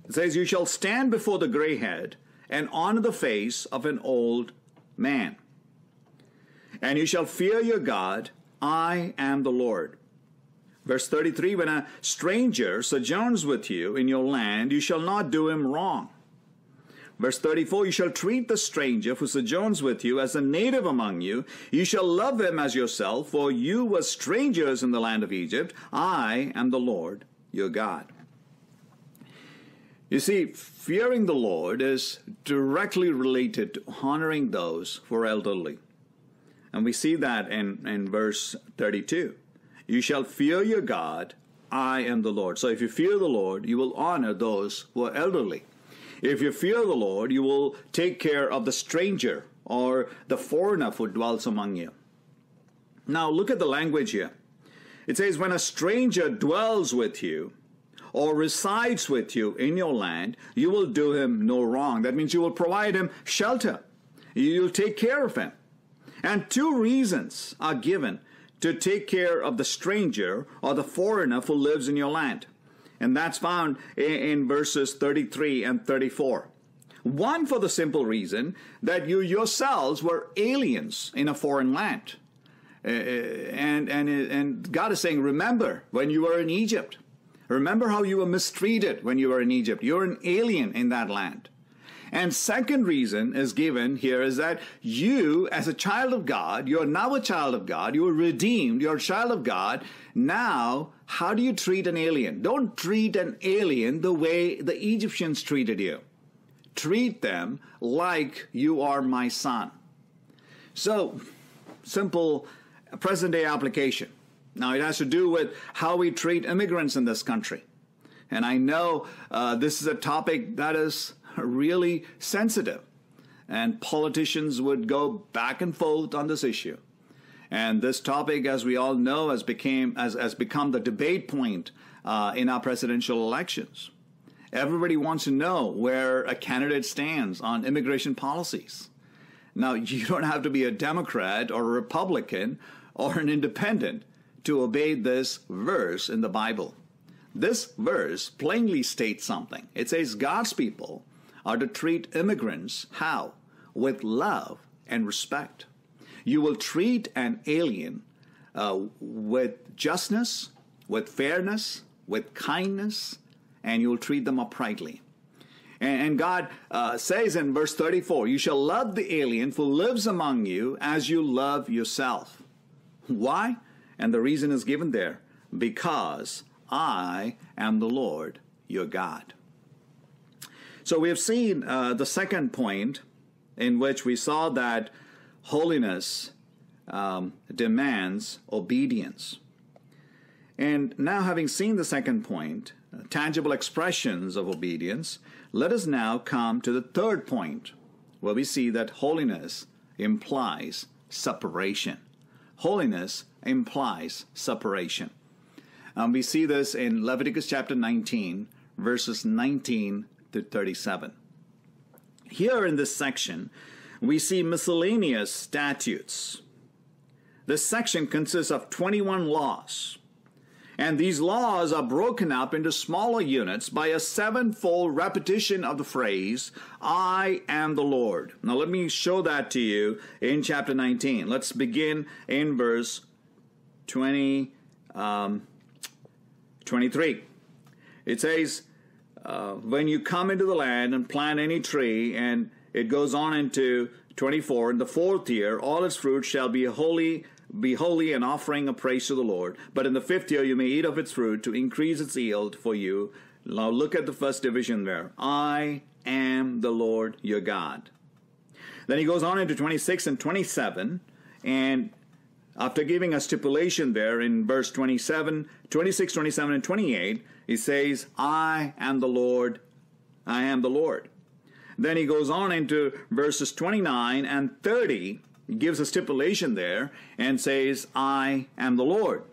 It says, You shall stand before the gray head and honor the face of an old man. And you shall fear your God. I am the Lord. Verse 33 When a stranger sojourns with you in your land, you shall not do him wrong. Verse 34 You shall treat the stranger who sojourns with you as a native among you. You shall love him as yourself, for you were strangers in the land of Egypt. I am the Lord your God. You see, fearing the Lord is directly related to honoring those who are elderly. And we see that in, in verse 32. You shall fear your God, I am the Lord. So if you fear the Lord, you will honor those who are elderly. If you fear the Lord, you will take care of the stranger or the foreigner who dwells among you. Now, look at the language here. It says, When a stranger dwells with you or resides with you in your land, you will do him no wrong. That means you will provide him shelter, you'll take care of him. And two reasons are given to take care of the stranger or the foreigner who lives in your land. And that's found in, verses 33 and 34. One for the simple reason that you yourselves were aliens in a foreign land. Uh, and, and, and God is saying, remember when you were in Egypt. Remember how you were mistreated when you were in Egypt. You're an alien in that land. And second reason is given here is that you, as a child of God, you're now a child of God, you are redeemed, you're a child of God. Now, how do you treat an alien? Don't treat an alien the way the Egyptians treated you. Treat them like you are my son. So, simple present day application. Now, it has to do with how we treat immigrants in this country. And I know uh, this is a topic that is really sensitive. And politicians would go back and forth on this issue. And this topic, as we all know, has became has, has become the debate point uh, in our presidential elections. Everybody wants to know where a candidate stands on immigration policies. Now, you don't have to be a Democrat or a Republican or an independent to obey this verse in the Bible. This verse plainly states something. It says God's people are to treat immigrants how? With love and respect. You will treat an alien uh, with justness, with fairness, with kindness, and you will treat them uprightly. And, God uh, says in verse 34 You shall love the alien who lives among you as you love yourself. Why? And the reason is given there because I am the Lord your God. So we have seen uh, the second point in which we saw that holiness um, demands obedience. And now, having seen the second point, uh, tangible expressions of obedience, let us now come to the third point, where we see that holiness implies separation. Holiness implies separation. Um, we see this in Leviticus chapter 19, verses 19 to 37. Here in this section, we see miscellaneous statutes. This section consists of 21 laws, and these laws are broken up into smaller units by a sevenfold repetition of the phrase, I am the Lord. Now, let me show that to you in chapter 19. Let's begin in verse 20, um, 23. It says, uh, when you come into the land and plant any tree, and it goes on into 24, in the fourth year, all its fruit shall be holy, be holy and offering a praise to the Lord. But in the fifth year, you may eat of its fruit to increase its yield for you. Now look at the first division there. I am the Lord your God. Then he goes on into 26 and 27, and after giving a stipulation there in verse 27, 26, 27, and 28, he says, I am the Lord, I am the Lord. Then he goes on into verses 29 and 30. He gives a stipulation there and says, I am the Lord.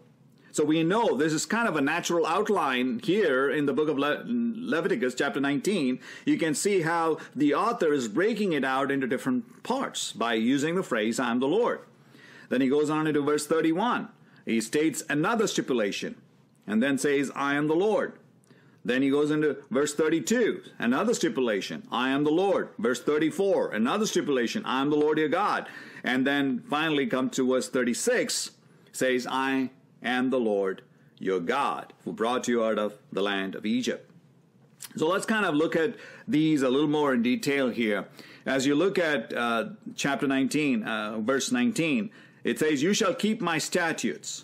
So we know this is kind of a natural outline here in the book of Le- Leviticus, chapter 19. You can see how the author is breaking it out into different parts by using the phrase, I am the Lord. Then he goes on into verse 31. He states another stipulation and then says, I am the Lord. Then he goes into verse 32, another stipulation, I am the Lord. Verse 34, another stipulation, I am the Lord your God. And then finally come to verse 36, says, I am the Lord your God, who brought you out of the land of Egypt. So let's kind of look at these a little more in detail here. As you look at uh, chapter 19, uh, verse 19, it says, You shall keep my statutes.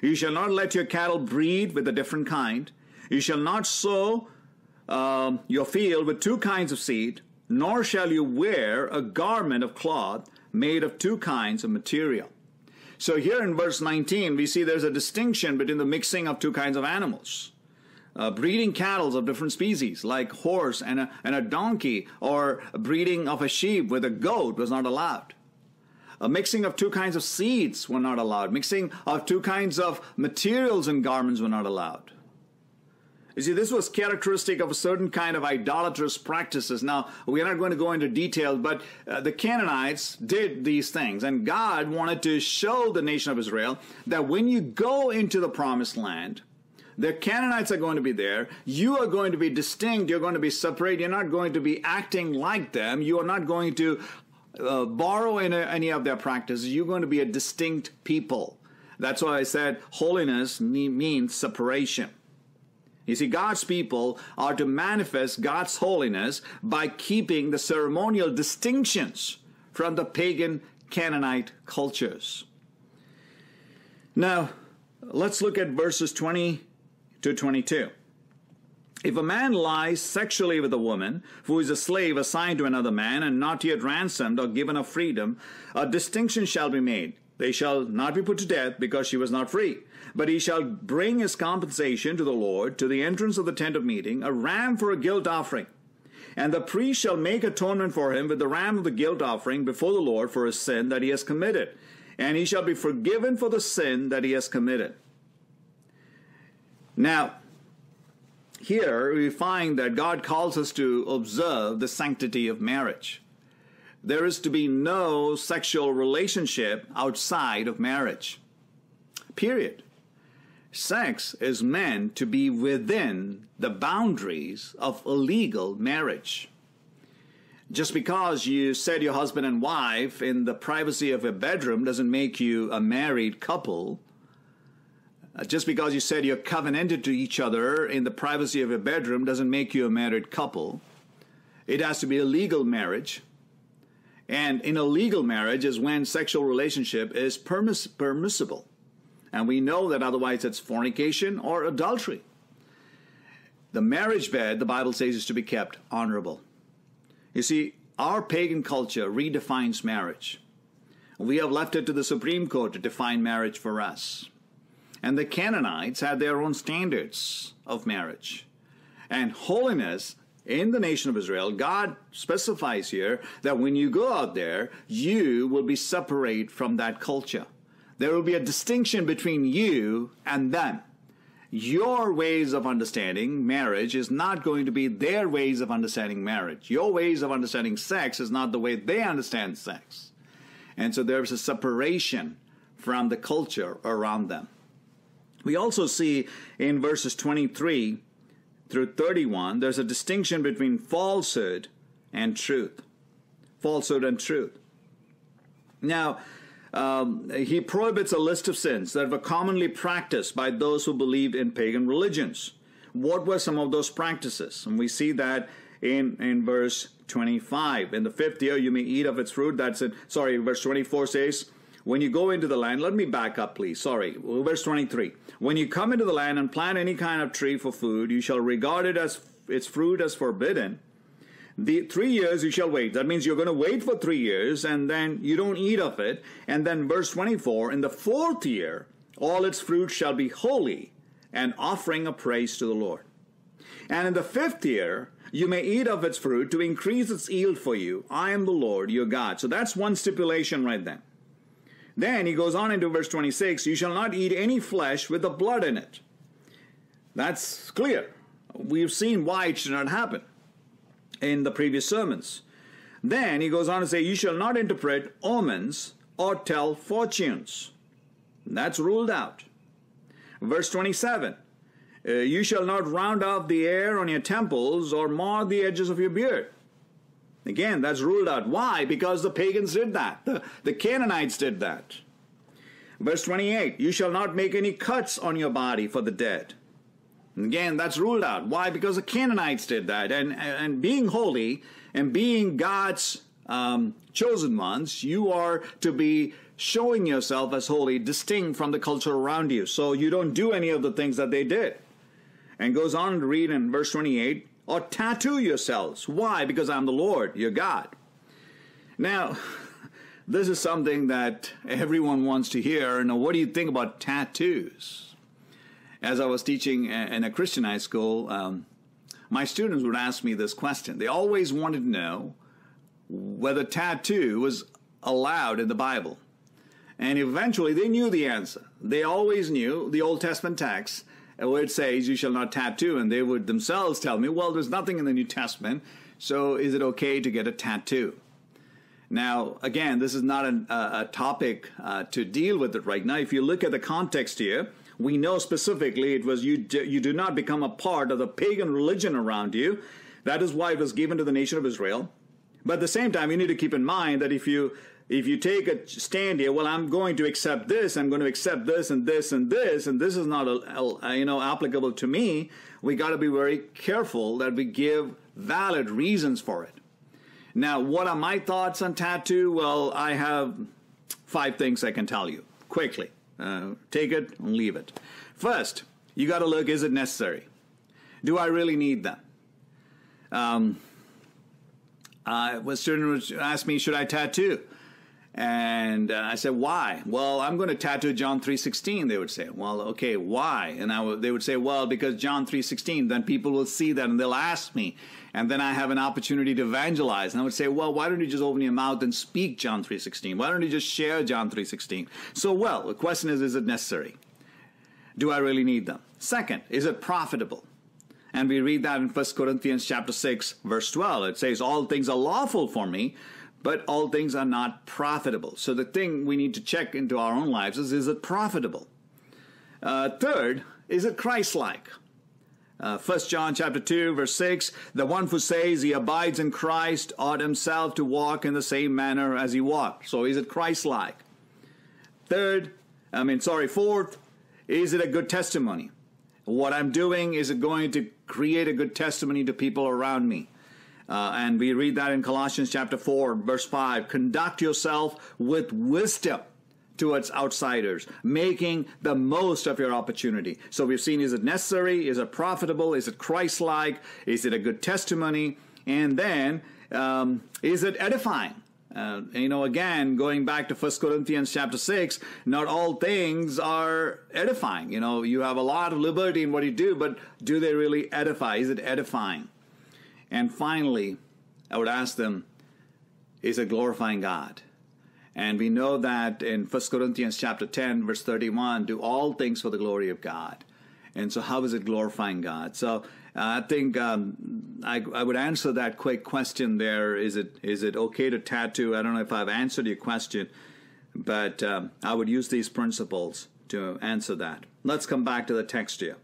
You shall not let your cattle breed with a different kind. You shall not sow uh, your field with two kinds of seed, nor shall you wear a garment of cloth made of two kinds of material. So here in verse 19, we see there's a distinction between the mixing of two kinds of animals. Uh, breeding cattle of different species, like horse and a, and a donkey, or breeding of a sheep with a goat was not allowed. A mixing of two kinds of seeds were not allowed. Mixing of two kinds of materials and garments were not allowed. You see, this was characteristic of a certain kind of idolatrous practices. Now, we are not going to go into detail, but uh, the Canaanites did these things, and God wanted to show the nation of Israel that when you go into the promised land, the Canaanites are going to be there. You are going to be distinct. You're going to be separate. You're not going to be acting like them. You are not going to uh, borrow in a, any of their practices. You're going to be a distinct people. That's why I said holiness means separation. You see, God's people are to manifest God's holiness by keeping the ceremonial distinctions from the pagan Canaanite cultures. Now, let's look at verses 20 to 22. If a man lies sexually with a woman who is a slave assigned to another man and not yet ransomed or given a freedom, a distinction shall be made. They shall not be put to death because she was not free. But he shall bring his compensation to the Lord to the entrance of the tent of meeting, a ram for a guilt offering. And the priest shall make atonement for him with the ram of the guilt offering before the Lord for his sin that he has committed. And he shall be forgiven for the sin that he has committed. Now, here we find that God calls us to observe the sanctity of marriage. There is to be no sexual relationship outside of marriage. Period. Sex is meant to be within the boundaries of a legal marriage. Just because you said your husband and wife in the privacy of a bedroom doesn't make you a married couple. Uh, just because you said you're covenanted to each other in the privacy of a bedroom doesn't make you a married couple. It has to be a legal marriage. And in a legal marriage is when sexual relationship is permiss- permissible. And we know that otherwise it's fornication or adultery. The marriage bed, the Bible says, is to be kept honorable. You see, our pagan culture redefines marriage. We have left it to the Supreme Court to define marriage for us. And the Canaanites had their own standards of marriage. And holiness in the nation of Israel, God specifies here that when you go out there, you will be separate from that culture. There will be a distinction between you and them. Your ways of understanding marriage is not going to be their ways of understanding marriage. Your ways of understanding sex is not the way they understand sex. And so there's a separation from the culture around them. We also see in verses 23 through 31, there's a distinction between falsehood and truth. Falsehood and truth. Now, um, he prohibits a list of sins that were commonly practiced by those who believed in pagan religions. What were some of those practices? And we see that in, in verse 25. In the fifth year, you may eat of its fruit. That's it. Sorry, verse 24 says, when you go into the land, let me back up, please. Sorry. Verse 23. When you come into the land and plant any kind of tree for food, you shall regard it as its fruit as forbidden. The three years you shall wait. That means you're going to wait for three years and then you don't eat of it. And then verse 24, in the fourth year, all its fruit shall be holy, an offering of praise to the Lord. And in the fifth year, you may eat of its fruit to increase its yield for you. I am the Lord your God. So that's one stipulation right then. Then he goes on into verse 26 You shall not eat any flesh with the blood in it. That's clear. We've seen why it should not happen in the previous sermons. Then he goes on to say, You shall not interpret omens or tell fortunes. That's ruled out. Verse 27 uh, You shall not round off the hair on your temples or mar the edges of your beard. Again, that's ruled out. Why? Because the pagans did that. The, the Canaanites did that. Verse 28 You shall not make any cuts on your body for the dead. And again, that's ruled out. Why? Because the Canaanites did that. And, and being holy and being God's um, chosen ones, you are to be showing yourself as holy, distinct from the culture around you. So you don't do any of the things that they did. And goes on to read in verse 28 or tattoo yourselves. Why? Because I'm the Lord, your God. Now, this is something that everyone wants to hear. Now, what do you think about tattoos? As I was teaching in a Christian high school, um, my students would ask me this question. They always wanted to know whether tattoo was allowed in the Bible. And eventually they knew the answer. They always knew the Old Testament text where it says you shall not tattoo, and they would themselves tell me, well, there's nothing in the New Testament, so is it okay to get a tattoo? Now, again, this is not a, a topic uh, to deal with it right now. If you look at the context here, we know specifically it was you. Do, you do not become a part of the pagan religion around you. That is why it was given to the nation of Israel. But at the same time, you need to keep in mind that if you if you take a stand here, well, I'm going to accept this, I'm going to accept this and this and this, and this is not, you know, applicable to me. We got to be very careful that we give valid reasons for it. Now, what are my thoughts on tattoo? Well, I have five things I can tell you quickly. Uh, take it and leave it. First, you got to look: is it necessary? Do I really need them? Um, uh, a student asked me, should I tattoo? And uh, I said, why? Well, I'm going to tattoo John 3.16, they would say. Well, okay, why? And I they would say, well, because John 3.16, then people will see that and they'll ask me. And then I have an opportunity to evangelize. And I would say, well, why don't you just open your mouth and speak John 3.16? Why don't you just share John 3.16? So, well, the question is, is it necessary? Do I really need them? Second, is it profitable? And we read that in 1 Corinthians chapter 6, verse 12. It says, all things are lawful for me, but all things are not profitable. So the thing we need to check into our own lives is is it profitable? Uh, third, is it Christ-like? Uh, 1 John chapter 2 verse 6, the one who says he abides in Christ ought himself to walk in the same manner as he walked. So is it Christ-like? Third, I mean, sorry, fourth, is it a good testimony? What I'm doing, is it going to create a good testimony to people around me? Uh, and we read that in Colossians chapter 4, verse 5. Conduct yourself with wisdom towards outsiders, making the most of your opportunity. So we've seen is it necessary? Is it profitable? Is it Christ like? Is it a good testimony? And then, um, is it edifying? Uh, you know, again, going back to First Corinthians chapter 6, not all things are edifying. You know, you have a lot of liberty in what you do, but do they really edify? Is it edifying? And finally, I would ask them, is it glorifying God? And we know that in 1 Corinthians chapter 10, verse 31, do all things for the glory of God. And so, how is it glorifying God? So, uh, I think um, I, I, would answer that quick question there. Is it is it okay to tattoo? I don't know if I've answered your question, but um, I would use these principles to answer that. Let's come back to the text here.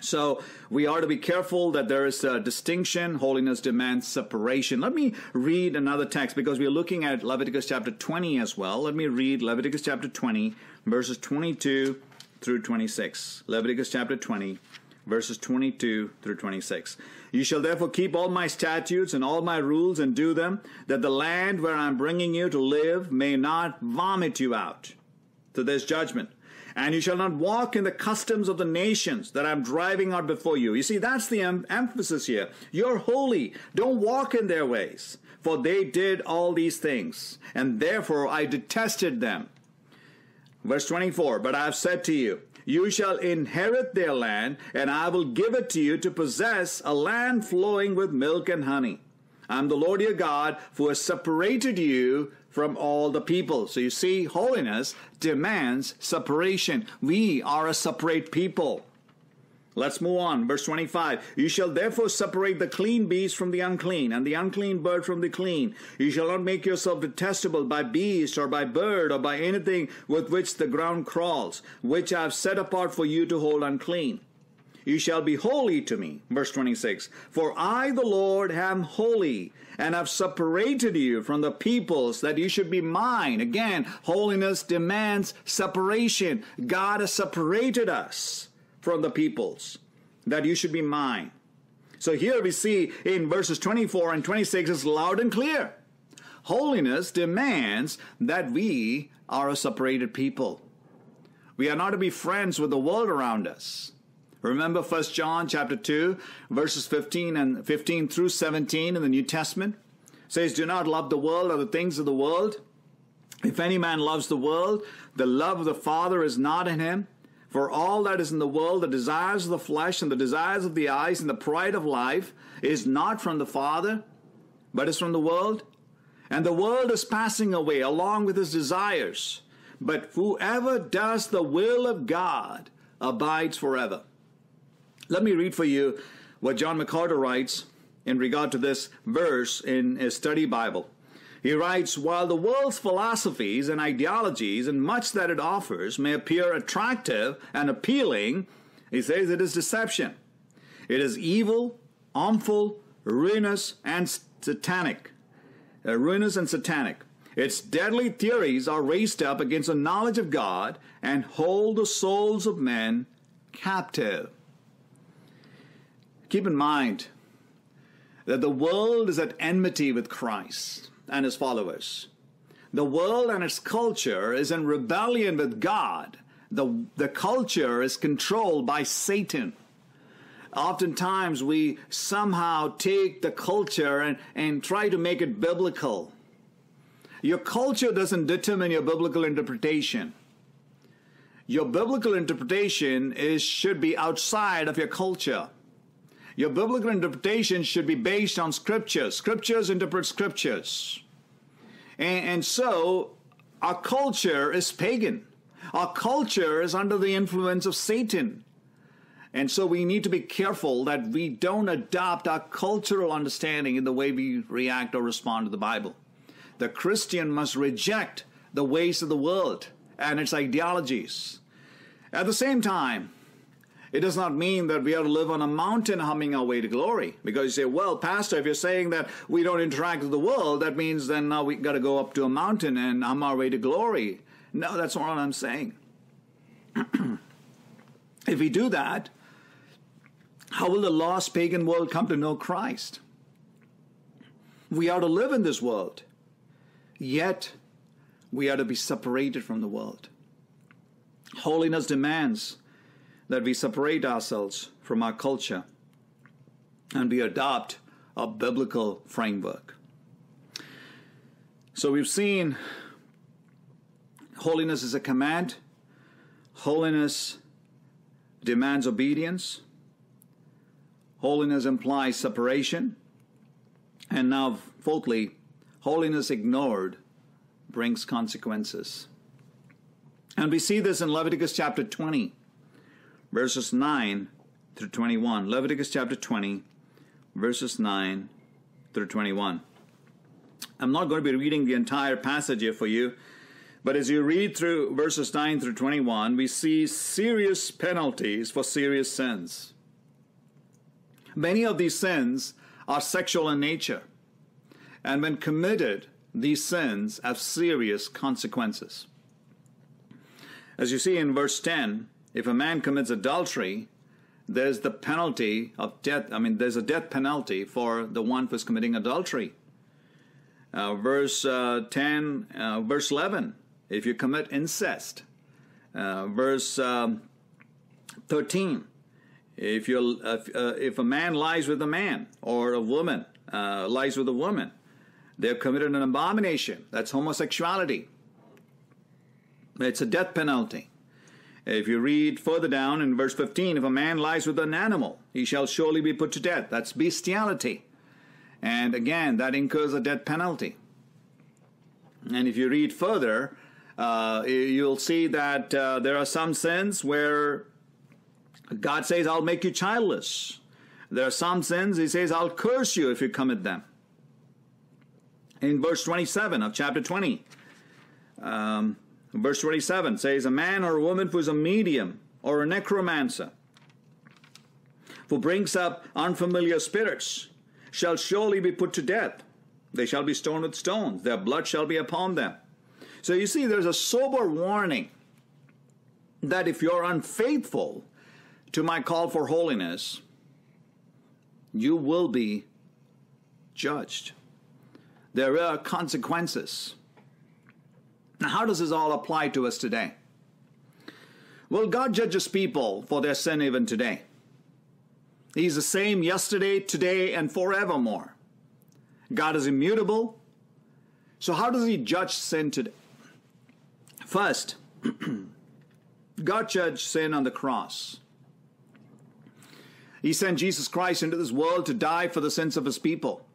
So we are to be careful that there is a distinction. Holiness demands separation. Let me read another text because we are looking at Leviticus chapter 20 as well. Let me read Leviticus chapter 20, verses 22 through 26. Leviticus chapter 20, verses 22 through 26. You shall therefore keep all my statutes and all my rules and do them, that the land where I'm bringing you to live may not vomit you out. So there's judgment and you shall not walk in the customs of the nations that I'm driving out before you. You see, that's the em- emphasis here. You're holy. Don't walk in their ways, for they did all these things, and therefore I detested them. Verse 24, but I have said to you, You shall inherit their land, and I will give it to you to possess a land flowing with milk and honey. I'm the Lord your God, who has separated you from all the people. So you see, holiness demands separation. We are a separate people. Let's move on. Verse 25. You shall therefore separate the clean beast from the unclean, and the unclean bird from the clean. You shall not make yourself detestable by beast, or by bird, or by anything with which the ground crawls, which I have set apart for you to hold unclean. You shall be holy to me. Verse 26. For I, the Lord, am holy, and have separated you from the peoples that you should be mine. Again, holiness demands separation. God has separated us from the peoples, that you should be mine. So here we see in verses 24 and 26 is loud and clear. Holiness demands that we are a separated people. We are not to be friends with the world around us. Remember 1 John chapter 2 verses 15 and 15 through 17 in the New Testament says do not love the world or the things of the world. If any man loves the world, the love of the Father is not in him. For all that is in the world, the desires of the flesh and the desires of the eyes and the pride of life is not from the Father, but is from the world. And the world is passing away along with its desires. But whoever does the will of God abides forever. Let me read for you what John MacArthur writes in regard to this verse in his study Bible. He writes, While the world's philosophies and ideologies and much that it offers may appear attractive and appealing, he says it is deception. It is evil, harmful, ruinous, and satanic. Uh, ruinous and satanic. Its deadly theories are raised up against the knowledge of God and hold the souls of men captive. Keep in mind that the world is at enmity with Christ and his followers. The world and its culture is in rebellion with God. The, the culture is controlled by Satan. Oftentimes, we somehow take the culture and, and try to make it biblical. Your culture doesn't determine your biblical interpretation. Your biblical interpretation is, should be outside of your culture. Your biblical interpretation should be based on scriptures. Scriptures interpret scriptures. And, and so our culture is pagan. Our culture is under the influence of Satan. And so we need to be careful that we don't adopt our cultural understanding in the way we react or respond to the Bible. The Christian must reject the ways of the world and its ideologies. At the same time, it does not mean that we are to live on a mountain humming our way to glory. Because you say, well, Pastor, if you're saying that we don't interact with the world, that means then now we've got to go up to a mountain and hum our way to glory. No, that's not what I'm saying. if we do that, how will the lost pagan world come to know Christ? We are to live in this world, yet we are to be separated from the world. Holiness demands that we separate ourselves from our culture and we adopt a biblical framework. So we've seen holiness is a command, holiness demands obedience, holiness implies separation, and now, fourthly, holiness ignored brings consequences. And we see this in Leviticus chapter 20 verses 9 through 21. Leviticus chapter 20, verses 9 through 21. I'm not going to be reading the entire passage here for you, but as you read through verses 9 through 21, we see serious penalties for serious sins. Many of these sins are sexual in nature, and when committed, these sins have serious consequences. As you see in verse 10, if a man commits adultery, there's the penalty of death. I mean, there's a death penalty for the one who's committing adultery. Uh, verse uh, 10, uh, verse 11, if you commit incest. Uh, verse um, 13, if, you if, uh, if a man lies with a man or a woman uh, lies with a woman, they've committed an abomination. That's homosexuality. It's a death penalty. If you read further down in verse 15, if a man lies with an animal, he shall surely be put to death. That's bestiality. And again, that incurs a death penalty. And if you read further, uh, you'll see that uh, there are some sins where God says, I'll make you childless. There are some sins, He says, I'll curse you if you commit them. In verse 27 of chapter 20, um, verse 27 says, A man or a woman who is a medium or a necromancer, who brings up unfamiliar spirits, shall surely be put to death. They shall be stoned with stones, their blood shall be upon them. So you see, there's a sober warning that if you're unfaithful to my call for holiness, you will be judged. There are consequences. Now, how does this all apply to us today? Well, God judges people for their sin even today. He's the same yesterday, today, and forevermore. God is immutable. So, how does He judge sin today? First, God judged sin on the cross. He sent Jesus Christ into this world to die for the sins of his people.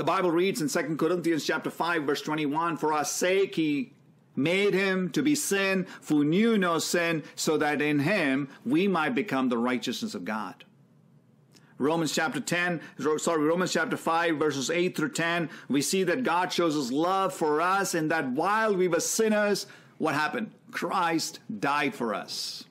The Bible reads in 2 Corinthians chapter 5 verse 21, for our sake he made him to be sin who knew no sin so that in him we might become the righteousness of God. Romans chapter 10, sorry, Romans chapter 5 verses 8 through 10, we see that God shows his love for us and that while we were sinners, what happened? Christ died for us.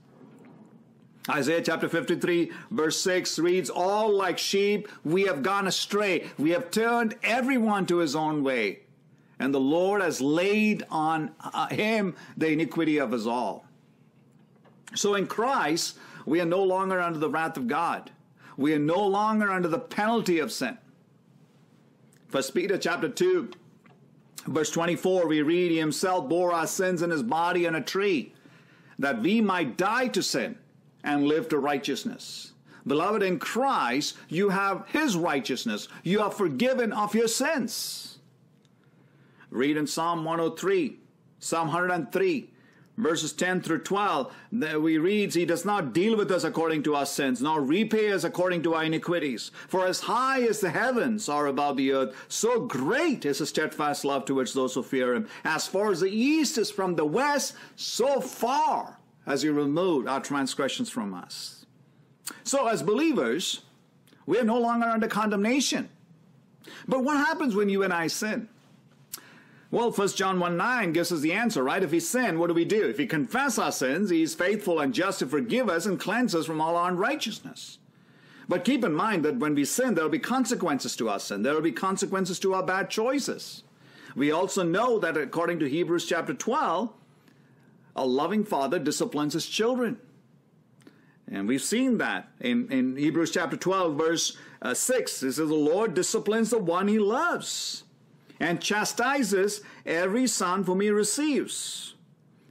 Isaiah chapter 53, verse 6 reads, All like sheep we have gone astray. We have turned everyone to his own way. And the Lord has laid on uh, him the iniquity of us all. So in Christ, we are no longer under the wrath of God. We are no longer under the penalty of sin. First Peter chapter 2, verse 24, we read, He himself bore our sins in his body on a tree, that we might die to sin and live to righteousness. Beloved, in Christ, you have His righteousness. You are forgiven of your sins. Read in Psalm 103, Psalm 103, verses 10 through 12. that We read, He does not deal with us according to our sins, nor repay us according to our iniquities. For as high as the heavens are above the earth, so great is His steadfast love towards those who fear Him. As far as the east is from the west, so far as He removed our transgressions from us. So, as believers, we are no longer under condemnation. But what happens when you and I sin? Well, 1 John 1 9 gives us the answer, right? If we sin, what do we do? If we confess our sins, He's faithful and just to forgive us and cleanse us from all our unrighteousness. But keep in mind that when we sin, there will be consequences to our sin. There will be consequences to our bad choices. We also know that according to Hebrews chapter 12, a loving father disciplines his children. And we've seen that in, in Hebrews chapter 12, verse uh, 6. It says, The Lord disciplines the one he loves and chastises every son whom he receives.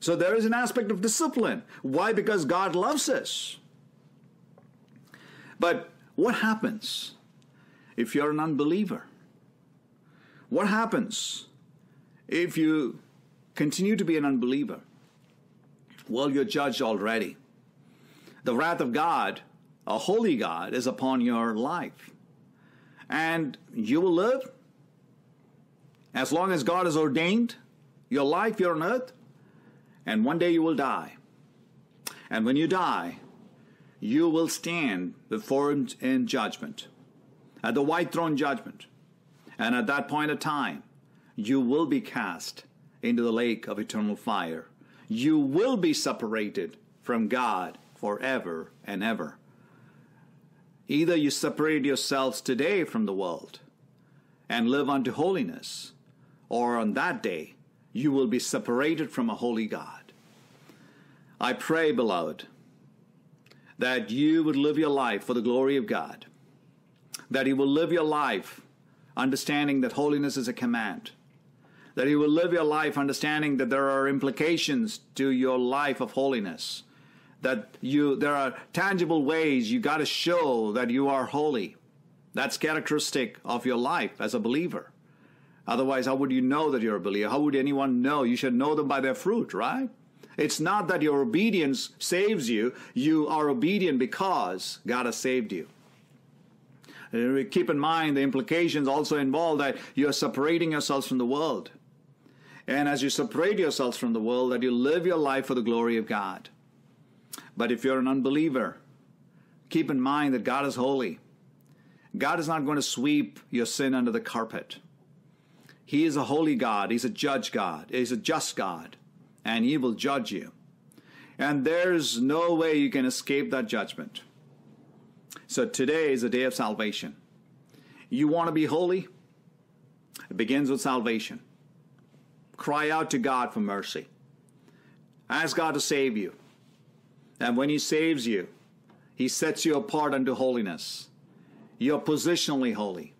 So there is an aspect of discipline. Why? Because God loves us. But what happens if you're an unbeliever? What happens if you continue to be an unbeliever? Well, you're judged already. The wrath of God, a holy God, is upon your life. And you will live as long as God has ordained your life here on earth. And one day you will die. And when you die, you will stand before Him in judgment, at the white throne judgment. And at that point of time, you will be cast into the lake of eternal fire you will be separated from God forever and ever. Either you separate yourselves today from the world and live unto holiness, or on that day you will be separated from a holy God. I pray, beloved, that you would live your life for the glory of God, that you will live your life understanding that holiness is a command that you will live your life understanding that there are implications to your life of holiness that you there are tangible ways you got to show that you are holy. That's characteristic of your life as a believer. Otherwise how would you know that you're a believer? How would anyone know? You should know them by their fruit right? It's not that your obedience saves you, you are obedient because God has saved you. Uh, keep in mind the implications also involve that you are separating yourselves from the world. And as you separate yourselves from the world, that you live your life for the glory of God. But if you're an unbeliever, keep in mind that God is holy. God is not going to sweep your sin under the carpet. He is a holy God. He's a judge God. He's a just God and he will judge you. And there's no way you can escape that judgment. So today is a day of salvation. You want to be holy? It begins with salvation. Cry out to God for mercy. Ask God to save you. And when He saves you, He sets you apart unto holiness. You're positionally holy.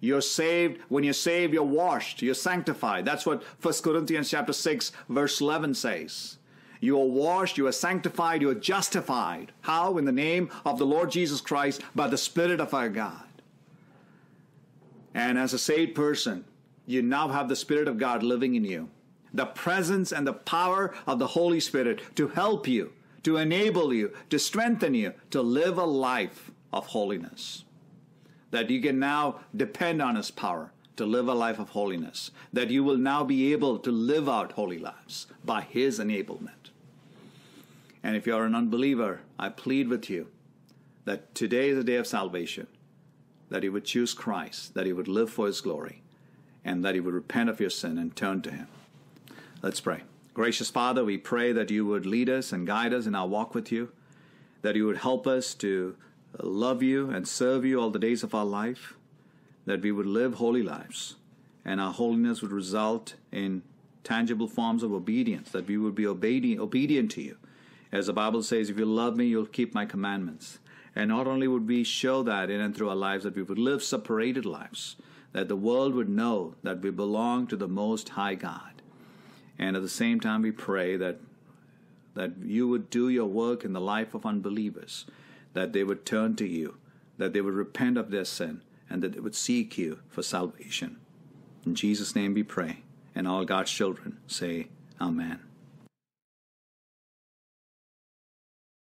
You're saved. When you're saved, you're washed. You're sanctified. That's what 1 Corinthians chapter 6, verse 11 says. You are washed, you are sanctified, you are justified. How? In the name of the Lord Jesus Christ by the Spirit of our God. And as a saved person, you now have the Spirit of God living in you. The presence and the power of the Holy Spirit to help you, to enable you, to strengthen you to live a life of holiness that you can now depend on His power to live a life of holiness, that you will now be able to live out holy lives by His enablement. And if you're an unbeliever, I plead with you that today is a day of salvation, that you would choose Christ, that you would live for His glory, and that you would repent of your sin and turn to Him. Let's pray. Gracious Father, we pray that you would lead us and guide us in our walk with you, that you would help us to love you and serve you all the days of our life, that we would live holy lives, and our holiness would result in tangible forms of obedience, that we would be obedient, obedient to you. As the Bible says, if you love me, you'll keep my commandments. And not only would we show that in and through our lives, that we would live separated lives, that the world would know that we belong to the Most High God. And at the same time, we pray that that you would do your work in the life of unbelievers that they would turn to you, that they would repent of their sin, and that they would seek you for salvation. In Jesus' name we pray, and all God's children say, Amen.